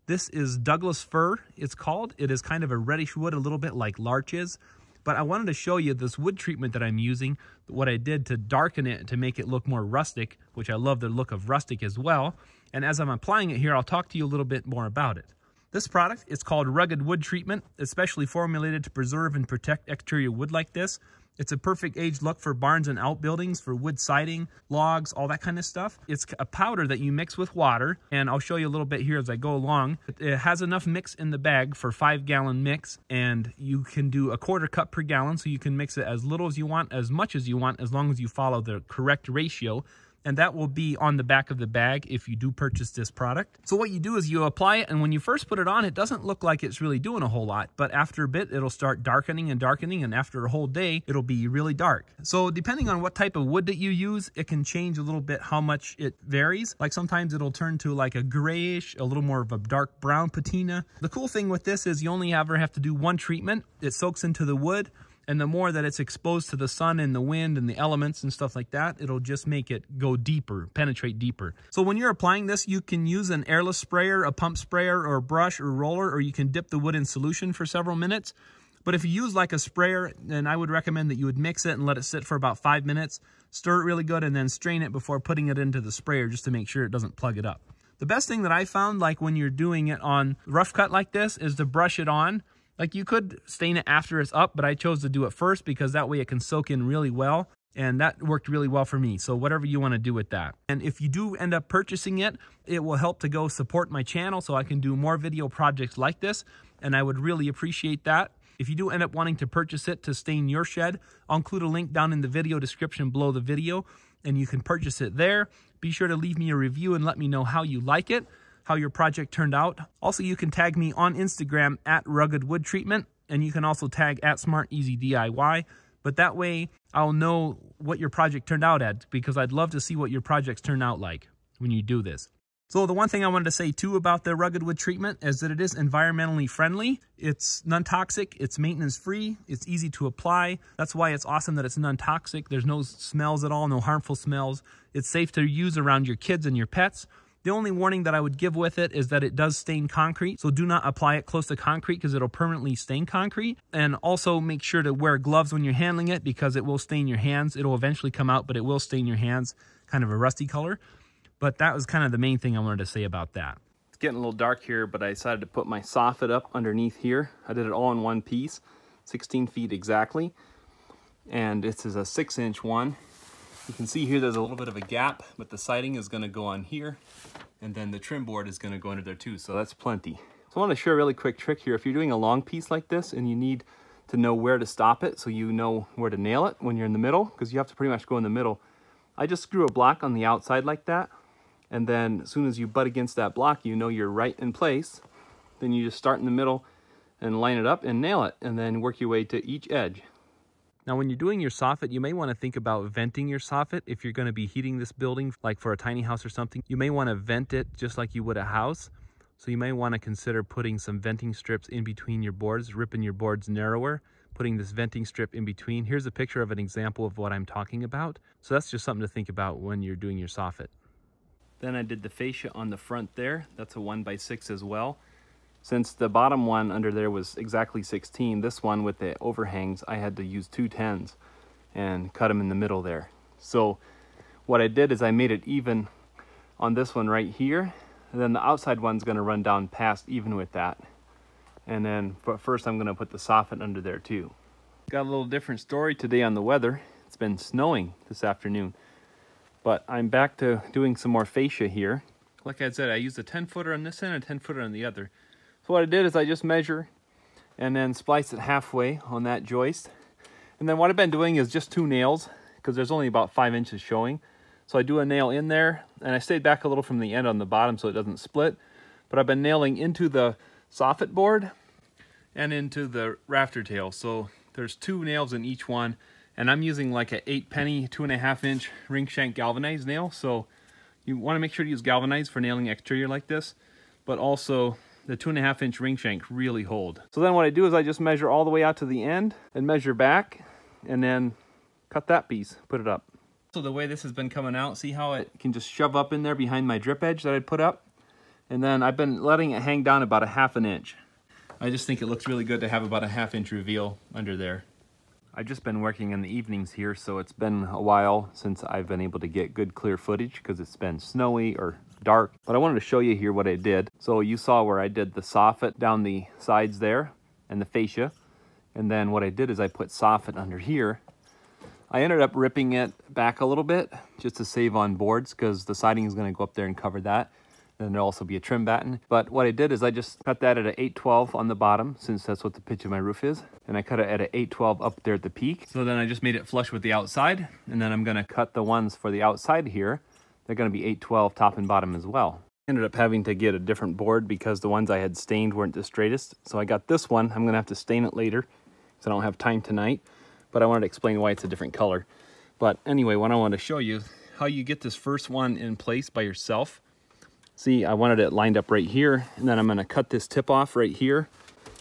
This is Douglas fir, it's called. It is kind of a reddish wood, a little bit like larch is. But I wanted to show you this wood treatment that I'm using, what I did to darken it to make it look more rustic, which I love the look of rustic as well. And as I'm applying it here, I'll talk to you a little bit more about it. This product is called Rugged Wood Treatment, especially formulated to preserve and protect exterior wood like this. It's a perfect age look for barns and outbuildings, for wood siding, logs, all that kind of stuff. It's a powder that you mix with water, and I'll show you a little bit here as I go along. It has enough mix in the bag for five gallon mix, and you can do a quarter cup per gallon, so you can mix it as little as you want, as much as you want, as long as you follow the correct ratio and that will be on the back of the bag if you do purchase this product. So what you do is you apply it, and when you first put it on, it doesn't look like it's really doing a whole lot, but after a bit, it'll start darkening and darkening, and after a whole day, it'll be really dark. So depending on what type of wood that you use, it can change a little bit how much it varies. Like sometimes it'll turn to like a grayish, a little more of a dark brown patina. The cool thing with this is you only ever have to do one treatment. It soaks into the wood, and the more that it's exposed to the sun and the wind and the elements and stuff like that, it'll just make it go deeper, penetrate deeper. So when you're applying this, you can use an airless sprayer, a pump sprayer, or a brush or roller, or you can dip the wood in solution for several minutes. But if you use like a sprayer, then I would recommend that you would mix it and let it sit for about five minutes, stir it really good, and then strain it before putting it into the sprayer just to make sure it doesn't plug it up. The best thing that I found, like when you're doing it on rough cut like this, is to brush it on like you could stain it after it's up, but I chose to do it first because that way it can soak in really well. And that worked really well for me. So whatever you want to do with that. And if you do end up purchasing it, it will help to go support my channel so I can do more video projects like this. And I would really appreciate that. If you do end up wanting to purchase it to stain your shed, I'll include a link down in the video description below the video and you can purchase it there. Be sure to leave me a review and let me know how you like it how your project turned out. Also, you can tag me on Instagram at Rugged Wood Treatment, and you can also tag at Smart Easy DIY. But that way, I'll know what your project turned out at because I'd love to see what your projects turn out like when you do this. So the one thing I wanted to say too about the rugged wood treatment is that it is environmentally friendly. It's non-toxic, it's maintenance free, it's easy to apply. That's why it's awesome that it's non-toxic. There's no smells at all, no harmful smells. It's safe to use around your kids and your pets. The only warning that I would give with it is that it does stain concrete, so do not apply it close to concrete because it'll permanently stain concrete. And also make sure to wear gloves when you're handling it because it will stain your hands. It'll eventually come out, but it will stain your hands kind of a rusty color. But that was kind of the main thing I wanted to say about that. It's getting a little dark here, but I decided to put my soffit up underneath here. I did it all in one piece, 16 feet exactly. And this is a six inch one. You can see here there's a little bit of a gap, but the siding is gonna go on here, and then the trim board is gonna go under there too, so that's plenty. So I wanna share a really quick trick here. If you're doing a long piece like this and you need to know where to stop it so you know where to nail it when you're in the middle, because you have to pretty much go in the middle, I just screw a block on the outside like that, and then as soon as you butt against that block, you know you're right in place. Then you just start in the middle and line it up and nail it, and then work your way to each edge. Now, when you're doing your soffit, you may want to think about venting your soffit. If you're going to be heating this building, like for a tiny house or something, you may want to vent it just like you would a house. So you may want to consider putting some venting strips in between your boards, ripping your boards narrower, putting this venting strip in between. Here's a picture of an example of what I'm talking about. So that's just something to think about when you're doing your soffit. Then I did the fascia on the front there. That's a one by six as well. Since the bottom one under there was exactly 16, this one with the overhangs, I had to use two tens and cut them in the middle there. So what I did is I made it even on this one right here. And then the outside one's gonna run down past even with that. And then, but first I'm gonna put the soffit under there too. Got a little different story today on the weather. It's been snowing this afternoon. But I'm back to doing some more fascia here. Like I said, I used a 10 footer on this end and a 10 footer on the other. So what I did is I just measure and then splice it halfway on that joist. And then what I've been doing is just two nails because there's only about five inches showing. So I do a nail in there and I stayed back a little from the end on the bottom so it doesn't split. But I've been nailing into the soffit board and into the rafter tail. So there's two nails in each one and I'm using like an eight penny, two and a half inch ring shank galvanized nail. So you want to make sure to use galvanized for nailing exterior like this, but also the two and a half inch ring shank really hold. So then what I do is I just measure all the way out to the end and measure back and then cut that piece, put it up. So the way this has been coming out, see how it can just shove up in there behind my drip edge that I put up? And then I've been letting it hang down about a half an inch. I just think it looks really good to have about a half inch reveal under there. I've just been working in the evenings here, so it's been a while since I've been able to get good clear footage because it's been snowy or dark. But I wanted to show you here what I did. So you saw where I did the soffit down the sides there and the fascia. And then what I did is I put soffit under here. I ended up ripping it back a little bit just to save on boards because the siding is going to go up there and cover that. Then there'll also be a trim batten. But what I did is I just cut that at an 812 on the bottom since that's what the pitch of my roof is. And I cut it at an 812 up there at the peak. So then I just made it flush with the outside. And then I'm going to cut the ones for the outside here. They're going to be 812 top and bottom as well. Ended up having to get a different board because the ones I had stained weren't the straightest. So I got this one. I'm going to have to stain it later because I don't have time tonight. But I wanted to explain why it's a different color. But anyway, what I wanted to show you how you get this first one in place by yourself See, I wanted it lined up right here, and then I'm gonna cut this tip off right here,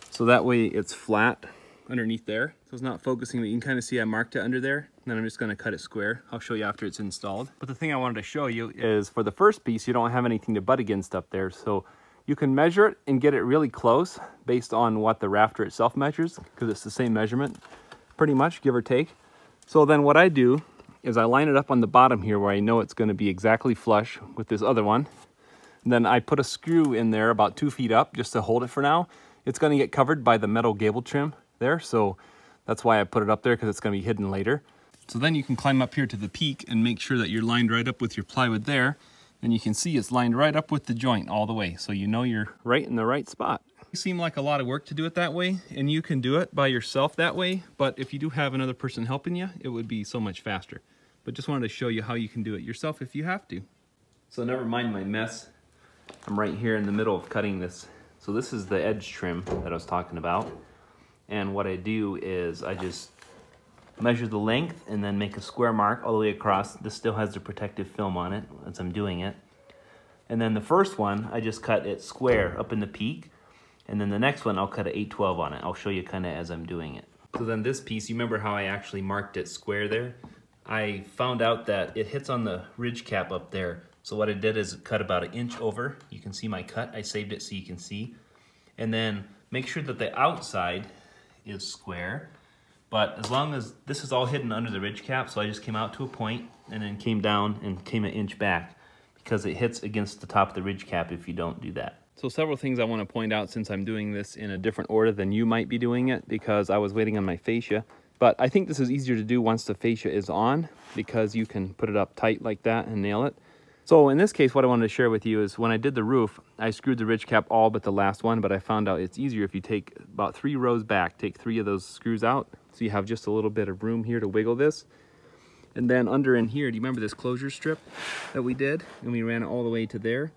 so that way it's flat underneath there. So it's not focusing, but you can kind of see I marked it under there, then I'm just gonna cut it square. I'll show you after it's installed. But the thing I wanted to show you is for the first piece, you don't have anything to butt against up there, so you can measure it and get it really close based on what the rafter itself measures, because it's the same measurement, pretty much, give or take. So then what I do is I line it up on the bottom here where I know it's gonna be exactly flush with this other one, and then I put a screw in there about two feet up just to hold it for now. It's gonna get covered by the metal gable trim there, so that's why I put it up there because it's gonna be hidden later. So then you can climb up here to the peak and make sure that you're lined right up with your plywood there. And you can see it's lined right up with the joint all the way. So you know you're right in the right spot. It seemed like a lot of work to do it that way and you can do it by yourself that way. But if you do have another person helping you, it would be so much faster. But just wanted to show you how you can do it yourself if you have to. So never mind my mess. I'm right here in the middle of cutting this. So this is the edge trim that I was talking about. And what I do is I just measure the length and then make a square mark all the way across. This still has the protective film on it as I'm doing it. And then the first one, I just cut it square up in the peak. And then the next one, I'll cut an 812 on it. I'll show you kind of as I'm doing it. So then this piece, you remember how I actually marked it square there? I found out that it hits on the ridge cap up there. So what I did is cut about an inch over. You can see my cut. I saved it so you can see. And then make sure that the outside is square. But as long as this is all hidden under the ridge cap, so I just came out to a point and then came down and came an inch back because it hits against the top of the ridge cap if you don't do that. So several things I want to point out since I'm doing this in a different order than you might be doing it because I was waiting on my fascia. But I think this is easier to do once the fascia is on because you can put it up tight like that and nail it. So in this case, what I wanted to share with you is when I did the roof, I screwed the ridge cap all but the last one, but I found out it's easier if you take about three rows back, take three of those screws out, so you have just a little bit of room here to wiggle this. And then under in here, do you remember this closure strip that we did? And we ran it all the way to there.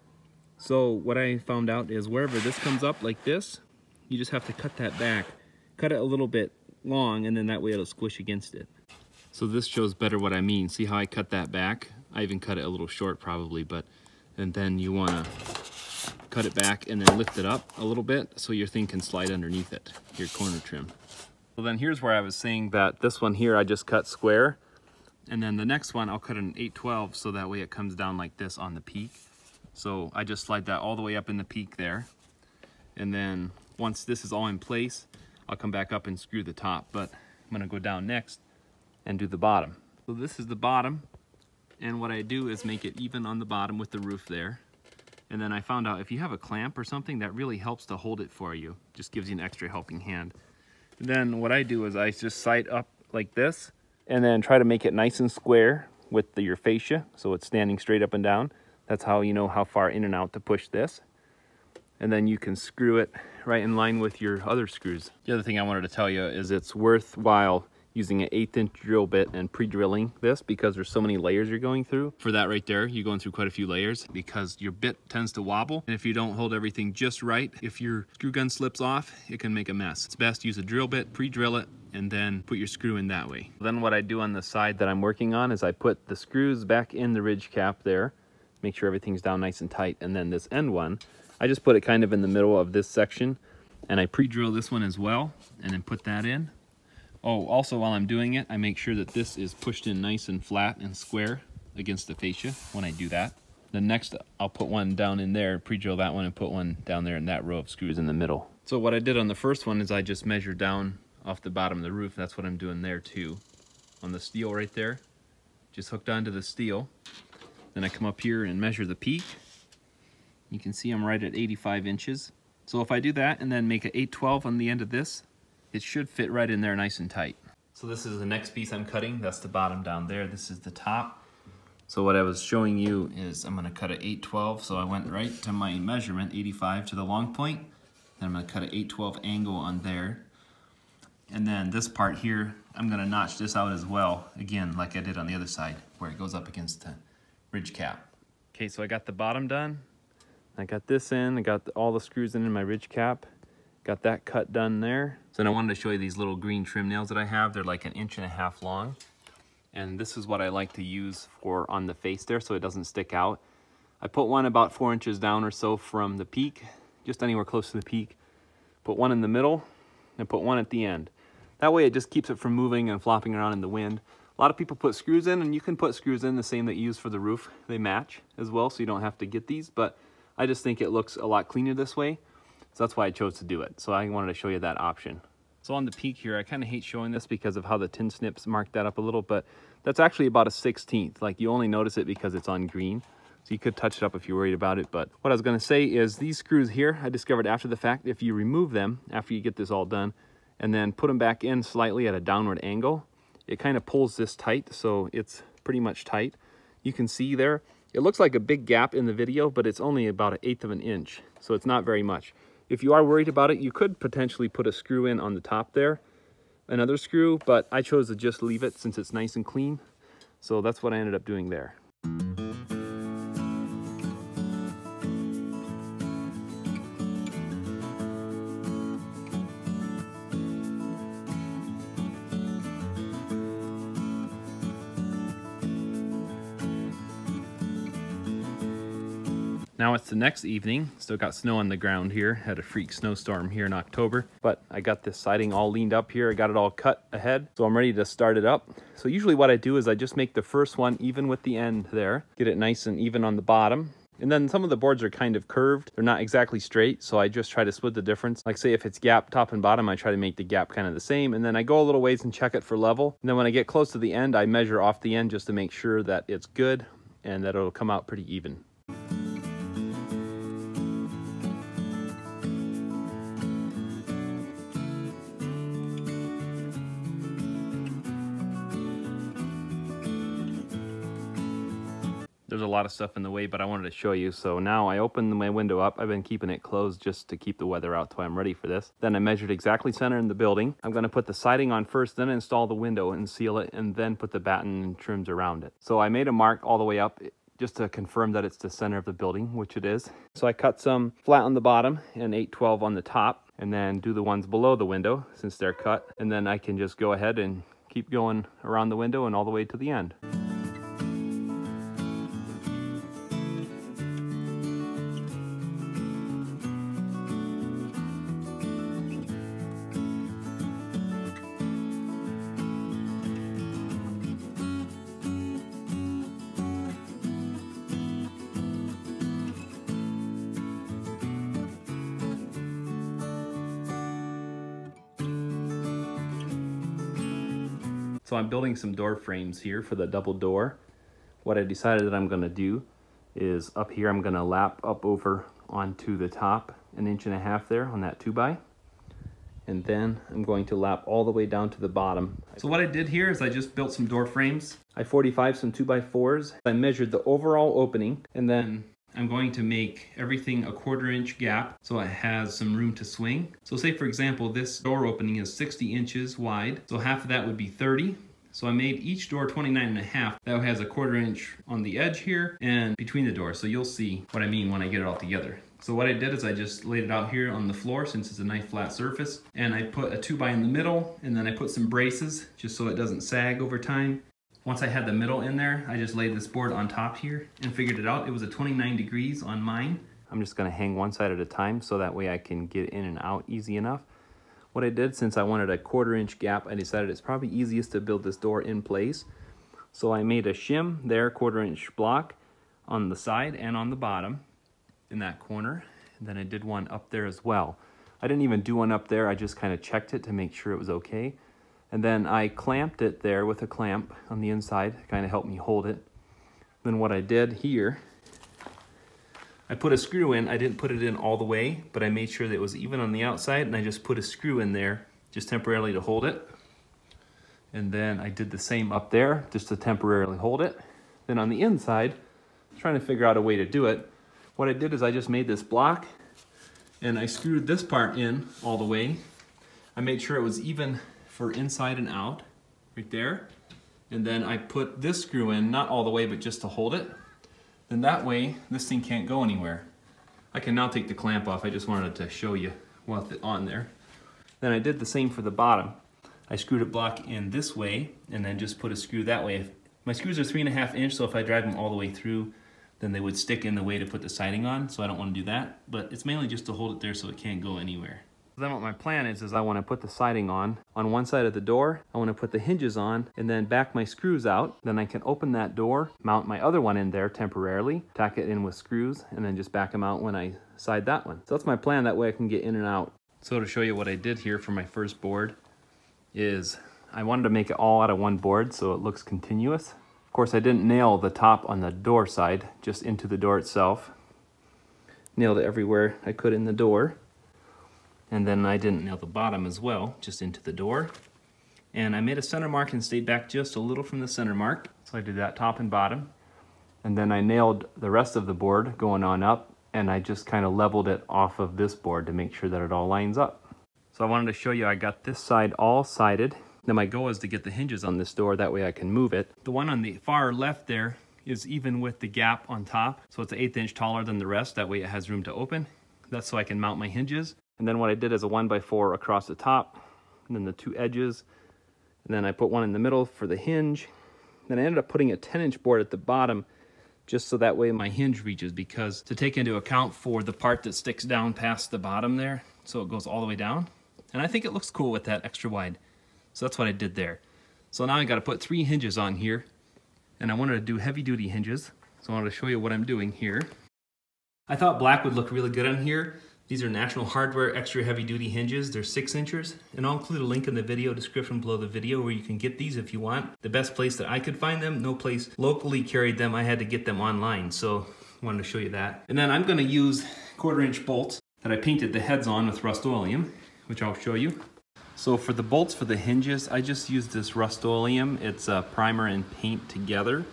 So what I found out is wherever this comes up like this, you just have to cut that back. Cut it a little bit long, and then that way it'll squish against it. So this shows better what I mean. See how I cut that back? I even cut it a little short probably, but and then you want to cut it back and then lift it up a little bit so your thing can slide underneath it, your corner trim. Well then here's where I was saying that this one here I just cut square and then the next one I'll cut an 812 so that way it comes down like this on the peak. So I just slide that all the way up in the peak there. And then once this is all in place, I'll come back up and screw the top, but I'm gonna go down next and do the bottom. So this is the bottom and what I do is make it even on the bottom with the roof there. And then I found out if you have a clamp or something, that really helps to hold it for you. Just gives you an extra helping hand. Then what I do is I just sight up like this and then try to make it nice and square with the, your fascia so it's standing straight up and down. That's how you know how far in and out to push this. And then you can screw it right in line with your other screws. The other thing I wanted to tell you is it's worthwhile using an eighth inch drill bit and pre-drilling this because there's so many layers you're going through. For that right there, you're going through quite a few layers because your bit tends to wobble. And if you don't hold everything just right, if your screw gun slips off, it can make a mess. It's best to use a drill bit, pre-drill it, and then put your screw in that way. Then what I do on the side that I'm working on is I put the screws back in the ridge cap there, make sure everything's down nice and tight. And then this end one, I just put it kind of in the middle of this section and I pre-drill this one as well and then put that in Oh, also while I'm doing it, I make sure that this is pushed in nice and flat and square against the fascia when I do that. Then next, I'll put one down in there, pre-drill that one, and put one down there in that row of screws in the middle. So what I did on the first one is I just measured down off the bottom of the roof. That's what I'm doing there too. On the steel right there, just hooked onto the steel. Then I come up here and measure the peak. You can see I'm right at 85 inches. So if I do that and then make an 812 on the end of this, it should fit right in there nice and tight. So this is the next piece I'm cutting. That's the bottom down there. This is the top. So what I was showing you is I'm gonna cut an 812. So I went right to my measurement, 85 to the long point. Then I'm gonna cut an 812 angle on there. And then this part here, I'm gonna notch this out as well. Again, like I did on the other side, where it goes up against the ridge cap. Okay, so I got the bottom done. I got this in, I got all the screws in in my ridge cap. Got that cut done there. So then I wanted to show you these little green trim nails that I have. They're like an inch and a half long. And this is what I like to use for on the face there so it doesn't stick out. I put one about four inches down or so from the peak, just anywhere close to the peak. Put one in the middle and put one at the end. That way it just keeps it from moving and flopping around in the wind. A lot of people put screws in and you can put screws in the same that you use for the roof. They match as well so you don't have to get these, but I just think it looks a lot cleaner this way. So that's why I chose to do it. So I wanted to show you that option. So on the peak here, I kind of hate showing this because of how the tin snips mark that up a little, but that's actually about a 16th. Like you only notice it because it's on green. So you could touch it up if you're worried about it. But what I was gonna say is these screws here, I discovered after the fact, if you remove them after you get this all done, and then put them back in slightly at a downward angle, it kind of pulls this tight. So it's pretty much tight. You can see there, it looks like a big gap in the video, but it's only about an eighth of an inch. So it's not very much. If you are worried about it, you could potentially put a screw in on the top there, another screw, but I chose to just leave it since it's nice and clean. So that's what I ended up doing there. Now it's the next evening. Still got snow on the ground here. Had a freak snowstorm here in October. But I got this siding all leaned up here. I got it all cut ahead. So I'm ready to start it up. So usually what I do is I just make the first one even with the end there. Get it nice and even on the bottom. And then some of the boards are kind of curved. They're not exactly straight, so I just try to split the difference. Like say if it's gap top and bottom, I try to make the gap kind of the same. And then I go a little ways and check it for level. And then when I get close to the end, I measure off the end just to make sure that it's good and that it'll come out pretty even. A lot of stuff in the way, but I wanted to show you. So now I opened my window up. I've been keeping it closed just to keep the weather out till I'm ready for this. Then I measured exactly center in the building. I'm gonna put the siding on first, then install the window and seal it, and then put the batten and trims around it. So I made a mark all the way up just to confirm that it's the center of the building, which it is. So I cut some flat on the bottom and 812 on the top, and then do the ones below the window since they're cut. And then I can just go ahead and keep going around the window and all the way to the end. I'm building some door frames here for the double door. What I decided that I'm gonna do is up here, I'm gonna lap up over onto the top an inch and a half there on that two by. And then I'm going to lap all the way down to the bottom. So what I did here is I just built some door frames. I 45 some two by fours. I measured the overall opening and then I'm going to make everything a quarter inch gap so it has some room to swing. So say for example, this door opening is 60 inches wide, so half of that would be 30. So I made each door 29 and a half. That has a quarter inch on the edge here and between the doors. So you'll see what I mean when I get it all together. So what I did is I just laid it out here on the floor since it's a nice flat surface and I put a two by in the middle and then I put some braces just so it doesn't sag over time. Once I had the middle in there, I just laid this board on top here and figured it out. It was a 29 degrees on mine. I'm just gonna hang one side at a time so that way I can get in and out easy enough. What I did, since I wanted a quarter inch gap, I decided it's probably easiest to build this door in place. So I made a shim there, quarter inch block, on the side and on the bottom in that corner. And then I did one up there as well. I didn't even do one up there, I just kind of checked it to make sure it was okay. And then I clamped it there with a clamp on the inside, kind of helped me hold it. Then what I did here, I put a screw in. I didn't put it in all the way, but I made sure that it was even on the outside and I just put a screw in there just temporarily to hold it. And then I did the same up there just to temporarily hold it. Then on the inside, trying to figure out a way to do it, what I did is I just made this block and I screwed this part in all the way. I made sure it was even for inside and out, right there. And then I put this screw in, not all the way, but just to hold it. Then that way, this thing can't go anywhere. I can now take the clamp off. I just wanted to show you what's on there. Then I did the same for the bottom. I screwed a block in this way and then just put a screw that way. My screws are three and a half inch, so if I drive them all the way through, then they would stick in the way to put the siding on, so I don't want to do that. But it's mainly just to hold it there so it can't go anywhere. Then what my plan is, is I want to put the siding on. On one side of the door, I want to put the hinges on and then back my screws out. Then I can open that door, mount my other one in there temporarily, tack it in with screws, and then just back them out when I side that one. So that's my plan, that way I can get in and out. So to show you what I did here for my first board is I wanted to make it all out of one board so it looks continuous. Of course, I didn't nail the top on the door side, just into the door itself. Nailed it everywhere I could in the door. And then I didn't nail the bottom as well, just into the door. And I made a center mark and stayed back just a little from the center mark. So I did that top and bottom. And then I nailed the rest of the board going on up and I just kind of leveled it off of this board to make sure that it all lines up. So I wanted to show you I got this side all sided then my goal is to get the hinges on this door, that way I can move it. The one on the far left there is even with the gap on top, so it's an eighth inch taller than the rest, that way it has room to open. That's so I can mount my hinges. And then what I did is a one by four across the top, and then the two edges, and then I put one in the middle for the hinge. Then I ended up putting a 10 inch board at the bottom just so that way my hinge reaches because to take into account for the part that sticks down past the bottom there, so it goes all the way down. And I think it looks cool with that extra wide. So that's what I did there. So now I got to put three hinges on here and I wanted to do heavy duty hinges. So I wanted to show you what I'm doing here. I thought black would look really good on here. These are National Hardware extra heavy duty hinges. They're six inches and I'll include a link in the video description below the video where you can get these if you want. The best place that I could find them, no place locally carried them. I had to get them online. So wanted to show you that. And then I'm gonna use quarter inch bolts that I painted the heads on with Rust-Oleum, which I'll show you. So for the bolts for the hinges, I just used this Rust-Oleum. It's a primer and paint together.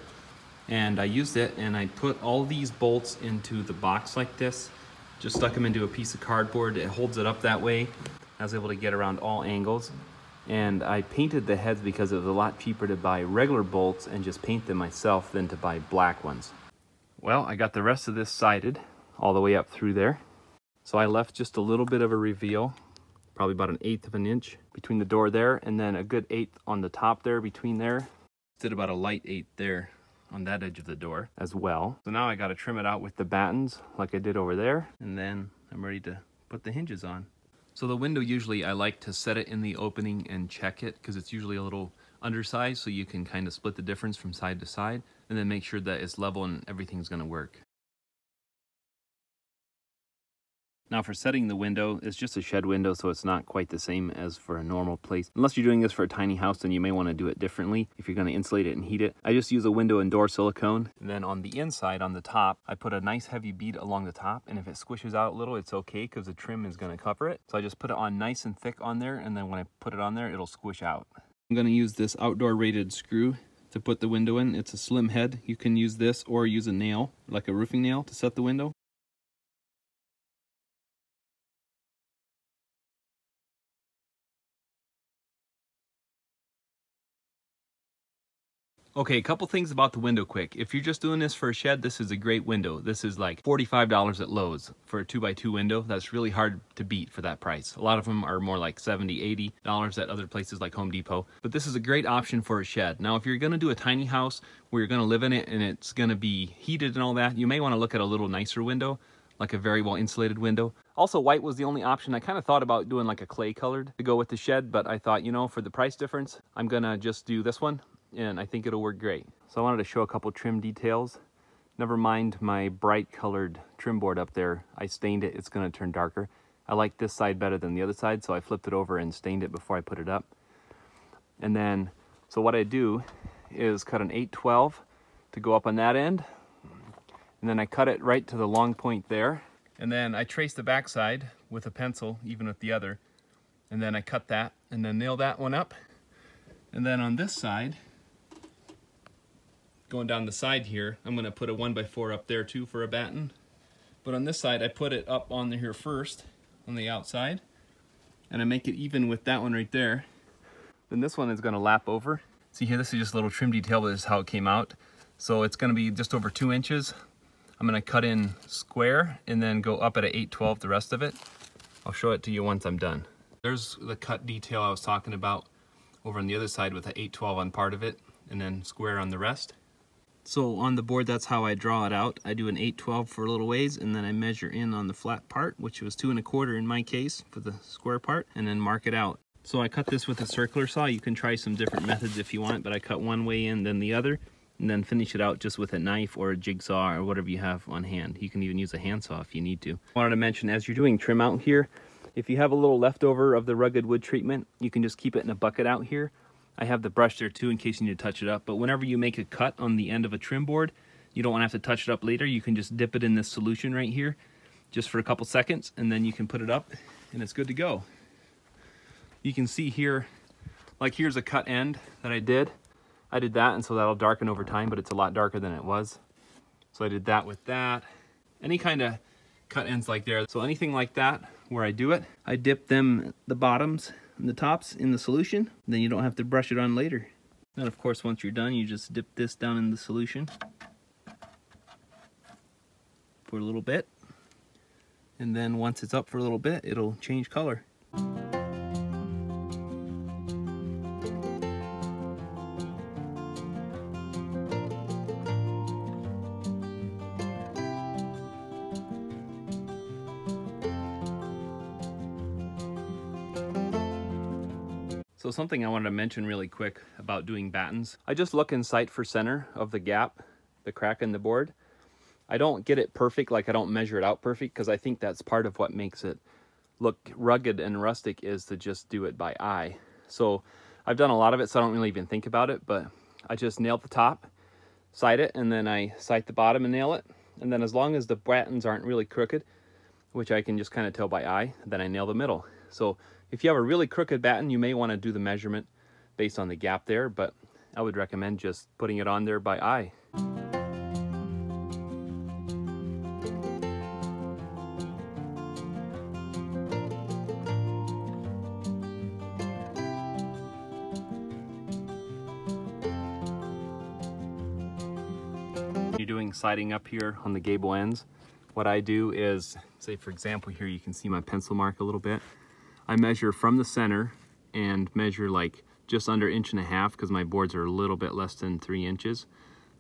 And I used it and I put all these bolts into the box like this. Just stuck them into a piece of cardboard. It holds it up that way. I was able to get around all angles. And I painted the heads because it was a lot cheaper to buy regular bolts and just paint them myself than to buy black ones. Well, I got the rest of this sided all the way up through there. So I left just a little bit of a reveal probably about an eighth of an inch between the door there and then a good eighth on the top there between there. Did about a light eighth there on that edge of the door as well. So now I got to trim it out with the battens like I did over there and then I'm ready to put the hinges on. So the window usually I like to set it in the opening and check it because it's usually a little undersized so you can kind of split the difference from side to side and then make sure that it's level and everything's going to work. Now for setting the window, it's just a shed window, so it's not quite the same as for a normal place. Unless you're doing this for a tiny house, then you may want to do it differently if you're going to insulate it and heat it. I just use a window and door silicone. And then on the inside, on the top, I put a nice heavy bead along the top. And if it squishes out a little, it's okay because the trim is going to cover it. So I just put it on nice and thick on there. And then when I put it on there, it'll squish out. I'm going to use this outdoor rated screw to put the window in. It's a slim head. You can use this or use a nail, like a roofing nail, to set the window. Okay, a couple things about the window quick. If you're just doing this for a shed, this is a great window. This is like $45 at Lowe's for a 2x2 window. That's really hard to beat for that price. A lot of them are more like $70, $80 at other places like Home Depot. But this is a great option for a shed. Now, if you're gonna do a tiny house where you're gonna live in it and it's gonna be heated and all that, you may wanna look at a little nicer window like a very well insulated window. Also, white was the only option. I kind of thought about doing like a clay colored to go with the shed, but I thought, you know, for the price difference, I'm gonna just do this one and I think it'll work great. So I wanted to show a couple trim details. Never mind my bright colored trim board up there. I stained it, it's gonna turn darker. I like this side better than the other side, so I flipped it over and stained it before I put it up. And then, so what I do is cut an 812 to go up on that end. And then I cut it right to the long point there. And then I trace the backside with a pencil, even with the other. And then I cut that and then nail that one up. And then on this side, going down the side here, I'm gonna put a one by four up there too for a batten. But on this side, I put it up on here first, on the outside, and I make it even with that one right there. Then this one is gonna lap over. See here, this is just a little trim detail, but this is how it came out. So it's gonna be just over two inches. I'm gonna cut in square and then go up at an 812 the rest of it. I'll show it to you once I'm done. There's the cut detail I was talking about over on the other side with an 812 on part of it and then square on the rest. So on the board, that's how I draw it out. I do an 812 for a little ways, and then I measure in on the flat part, which was two and a quarter in my case for the square part, and then mark it out. So I cut this with a circular saw. You can try some different methods if you want, but I cut one way in, then the other, and then finish it out just with a knife or a jigsaw or whatever you have on hand. You can even use a handsaw if you need to. I wanted to mention, as you're doing trim out here, if you have a little leftover of the rugged wood treatment, you can just keep it in a bucket out here I have the brush there too in case you need to touch it up. But whenever you make a cut on the end of a trim board, you don't want to have to touch it up later. You can just dip it in this solution right here just for a couple seconds and then you can put it up and it's good to go. You can see here, like here's a cut end that I did. I did that and so that'll darken over time, but it's a lot darker than it was. So I did that with that. Any kind of cut ends like there. So anything like that where I do it, I dip them the bottoms the tops in the solution. Then you don't have to brush it on later. And of course once you're done you just dip this down in the solution for a little bit. And then once it's up for a little bit it'll change color. Something I wanted to mention really quick about doing battens. I just look in sight for center of the gap, the crack in the board. I don't get it perfect, like I don't measure it out perfect, because I think that's part of what makes it look rugged and rustic is to just do it by eye. So I've done a lot of it, so I don't really even think about it, but I just nail the top, sight it, and then I sight the bottom and nail it. And then as long as the battens aren't really crooked, which I can just kind of tell by eye, then I nail the middle. So if you have a really crooked batten, you may want to do the measurement based on the gap there, but I would recommend just putting it on there by eye. You're doing siding up here on the gable ends. What I do is, say for example here, you can see my pencil mark a little bit. I measure from the center and measure like just under inch and a half because my boards are a little bit less than three inches.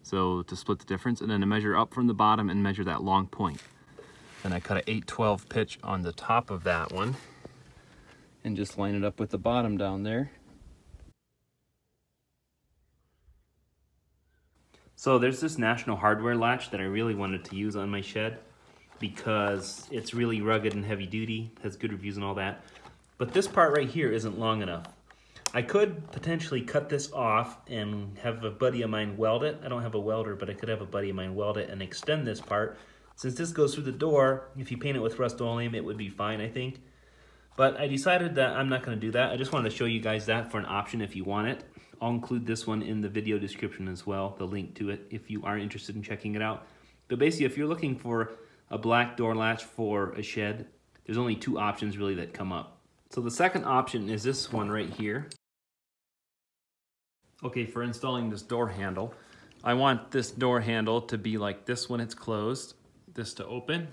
So to split the difference and then I measure up from the bottom and measure that long point. Then I cut an 812 pitch on the top of that one and just line it up with the bottom down there. So there's this National Hardware latch that I really wanted to use on my shed because it's really rugged and heavy duty, has good reviews and all that. But this part right here isn't long enough. I could potentially cut this off and have a buddy of mine weld it. I don't have a welder, but I could have a buddy of mine weld it and extend this part. Since this goes through the door, if you paint it with Rust-Oleum, it would be fine, I think. But I decided that I'm not going to do that. I just wanted to show you guys that for an option if you want it. I'll include this one in the video description as well, the link to it, if you are interested in checking it out. But basically, if you're looking for a black door latch for a shed, there's only two options really that come up. So the second option is this one right here. Okay, for installing this door handle, I want this door handle to be like this when it's closed, this to open.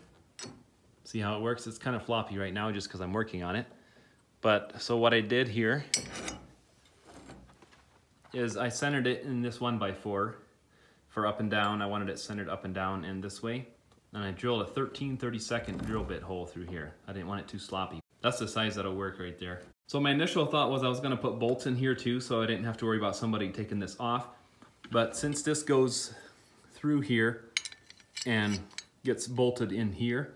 See how it works? It's kind of floppy right now just because I'm working on it. But so what I did here is I centered it in this one by four for up and down. I wanted it centered up and down and this way. And I drilled a 13 32nd drill bit hole through here. I didn't want it too sloppy. That's the size that'll work right there. So my initial thought was I was gonna put bolts in here too so I didn't have to worry about somebody taking this off. But since this goes through here and gets bolted in here,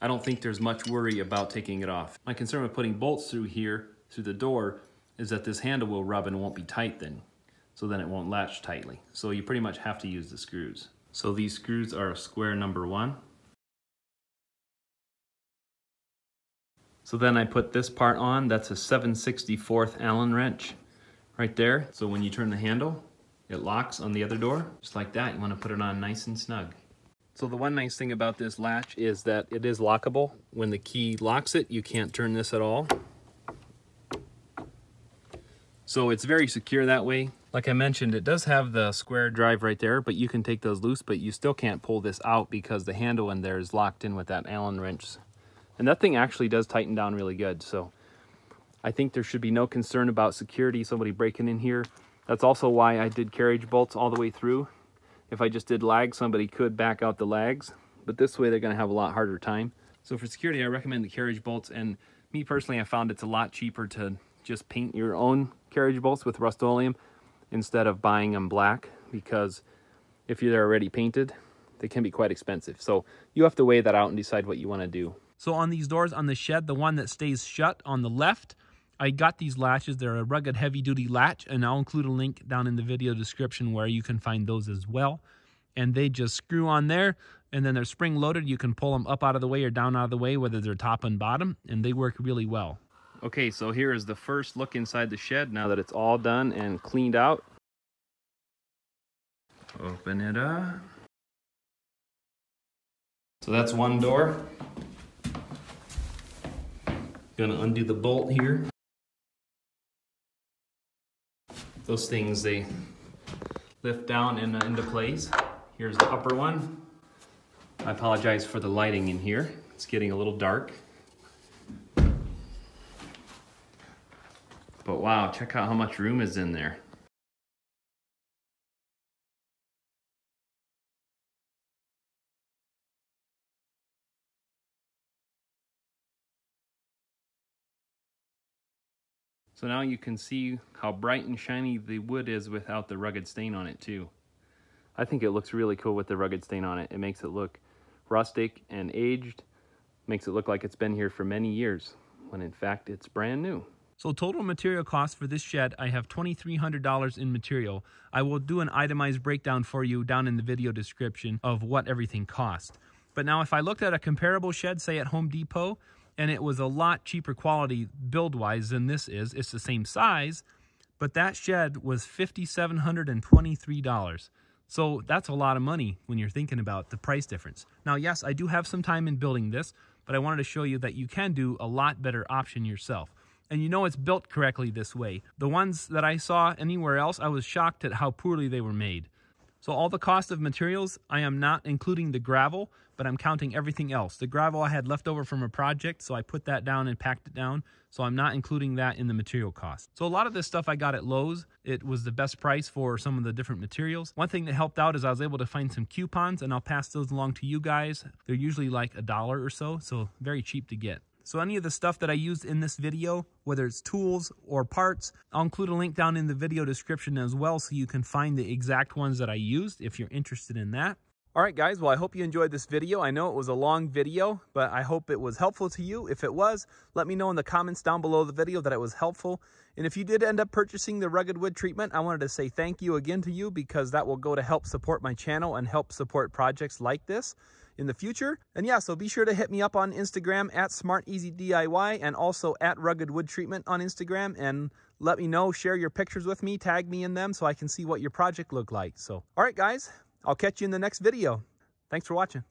I don't think there's much worry about taking it off. My concern with putting bolts through here, through the door, is that this handle will rub and won't be tight then. So then it won't latch tightly. So you pretty much have to use the screws. So these screws are square number one. So then I put this part on, that's a 764th Allen wrench right there. So when you turn the handle, it locks on the other door, just like that. You wanna put it on nice and snug. So the one nice thing about this latch is that it is lockable. When the key locks it, you can't turn this at all. So it's very secure that way. Like I mentioned, it does have the square drive right there, but you can take those loose, but you still can't pull this out because the handle in there is locked in with that Allen wrench. And that thing actually does tighten down really good. So I think there should be no concern about security, somebody breaking in here. That's also why I did carriage bolts all the way through if I just did lags, somebody could back out the lags, but this way they're gonna have a lot harder time. So for security, I recommend the carriage bolts, and me personally, I found it's a lot cheaper to just paint your own carriage bolts with Rust-Oleum instead of buying them black, because if you're already painted, they can be quite expensive. So you have to weigh that out and decide what you wanna do. So on these doors on the shed, the one that stays shut on the left, I got these latches. They're a rugged heavy duty latch, and I'll include a link down in the video description where you can find those as well. And they just screw on there, and then they're spring loaded. You can pull them up out of the way or down out of the way, whether they're top and bottom, and they work really well. Okay, so here is the first look inside the shed now that it's all done and cleaned out. Open it up. So that's one door. Gonna undo the bolt here. those things, they lift down and uh, into place. Here's the upper one. I apologize for the lighting in here. It's getting a little dark. But wow, check out how much room is in there. So now you can see how bright and shiny the wood is without the rugged stain on it too. I think it looks really cool with the rugged stain on it. It makes it look rustic and aged, makes it look like it's been here for many years, when in fact it's brand new. So total material cost for this shed, I have $2,300 in material. I will do an itemized breakdown for you down in the video description of what everything cost. But now if I looked at a comparable shed, say at Home Depot, and it was a lot cheaper quality build-wise than this is. It's the same size, but that shed was $5,723. So that's a lot of money when you're thinking about the price difference. Now, yes, I do have some time in building this, but I wanted to show you that you can do a lot better option yourself. And you know it's built correctly this way. The ones that I saw anywhere else, I was shocked at how poorly they were made. So all the cost of materials, I am not including the gravel, but I'm counting everything else. The gravel I had left over from a project, so I put that down and packed it down. So I'm not including that in the material cost. So a lot of this stuff I got at Lowe's. It was the best price for some of the different materials. One thing that helped out is I was able to find some coupons and I'll pass those along to you guys. They're usually like a dollar or so, so very cheap to get. So any of the stuff that I used in this video, whether it's tools or parts, I'll include a link down in the video description as well so you can find the exact ones that I used if you're interested in that. All right, guys, well, I hope you enjoyed this video. I know it was a long video, but I hope it was helpful to you. If it was, let me know in the comments down below the video that it was helpful. And if you did end up purchasing the rugged wood treatment, I wanted to say thank you again to you because that will go to help support my channel and help support projects like this in the future. And yeah, so be sure to hit me up on Instagram at SmartEasyDIY and also at Rugged Wood Treatment on Instagram and let me know, share your pictures with me, tag me in them so I can see what your project looked like. So, all right, guys, I'll catch you in the next video. Thanks for watching.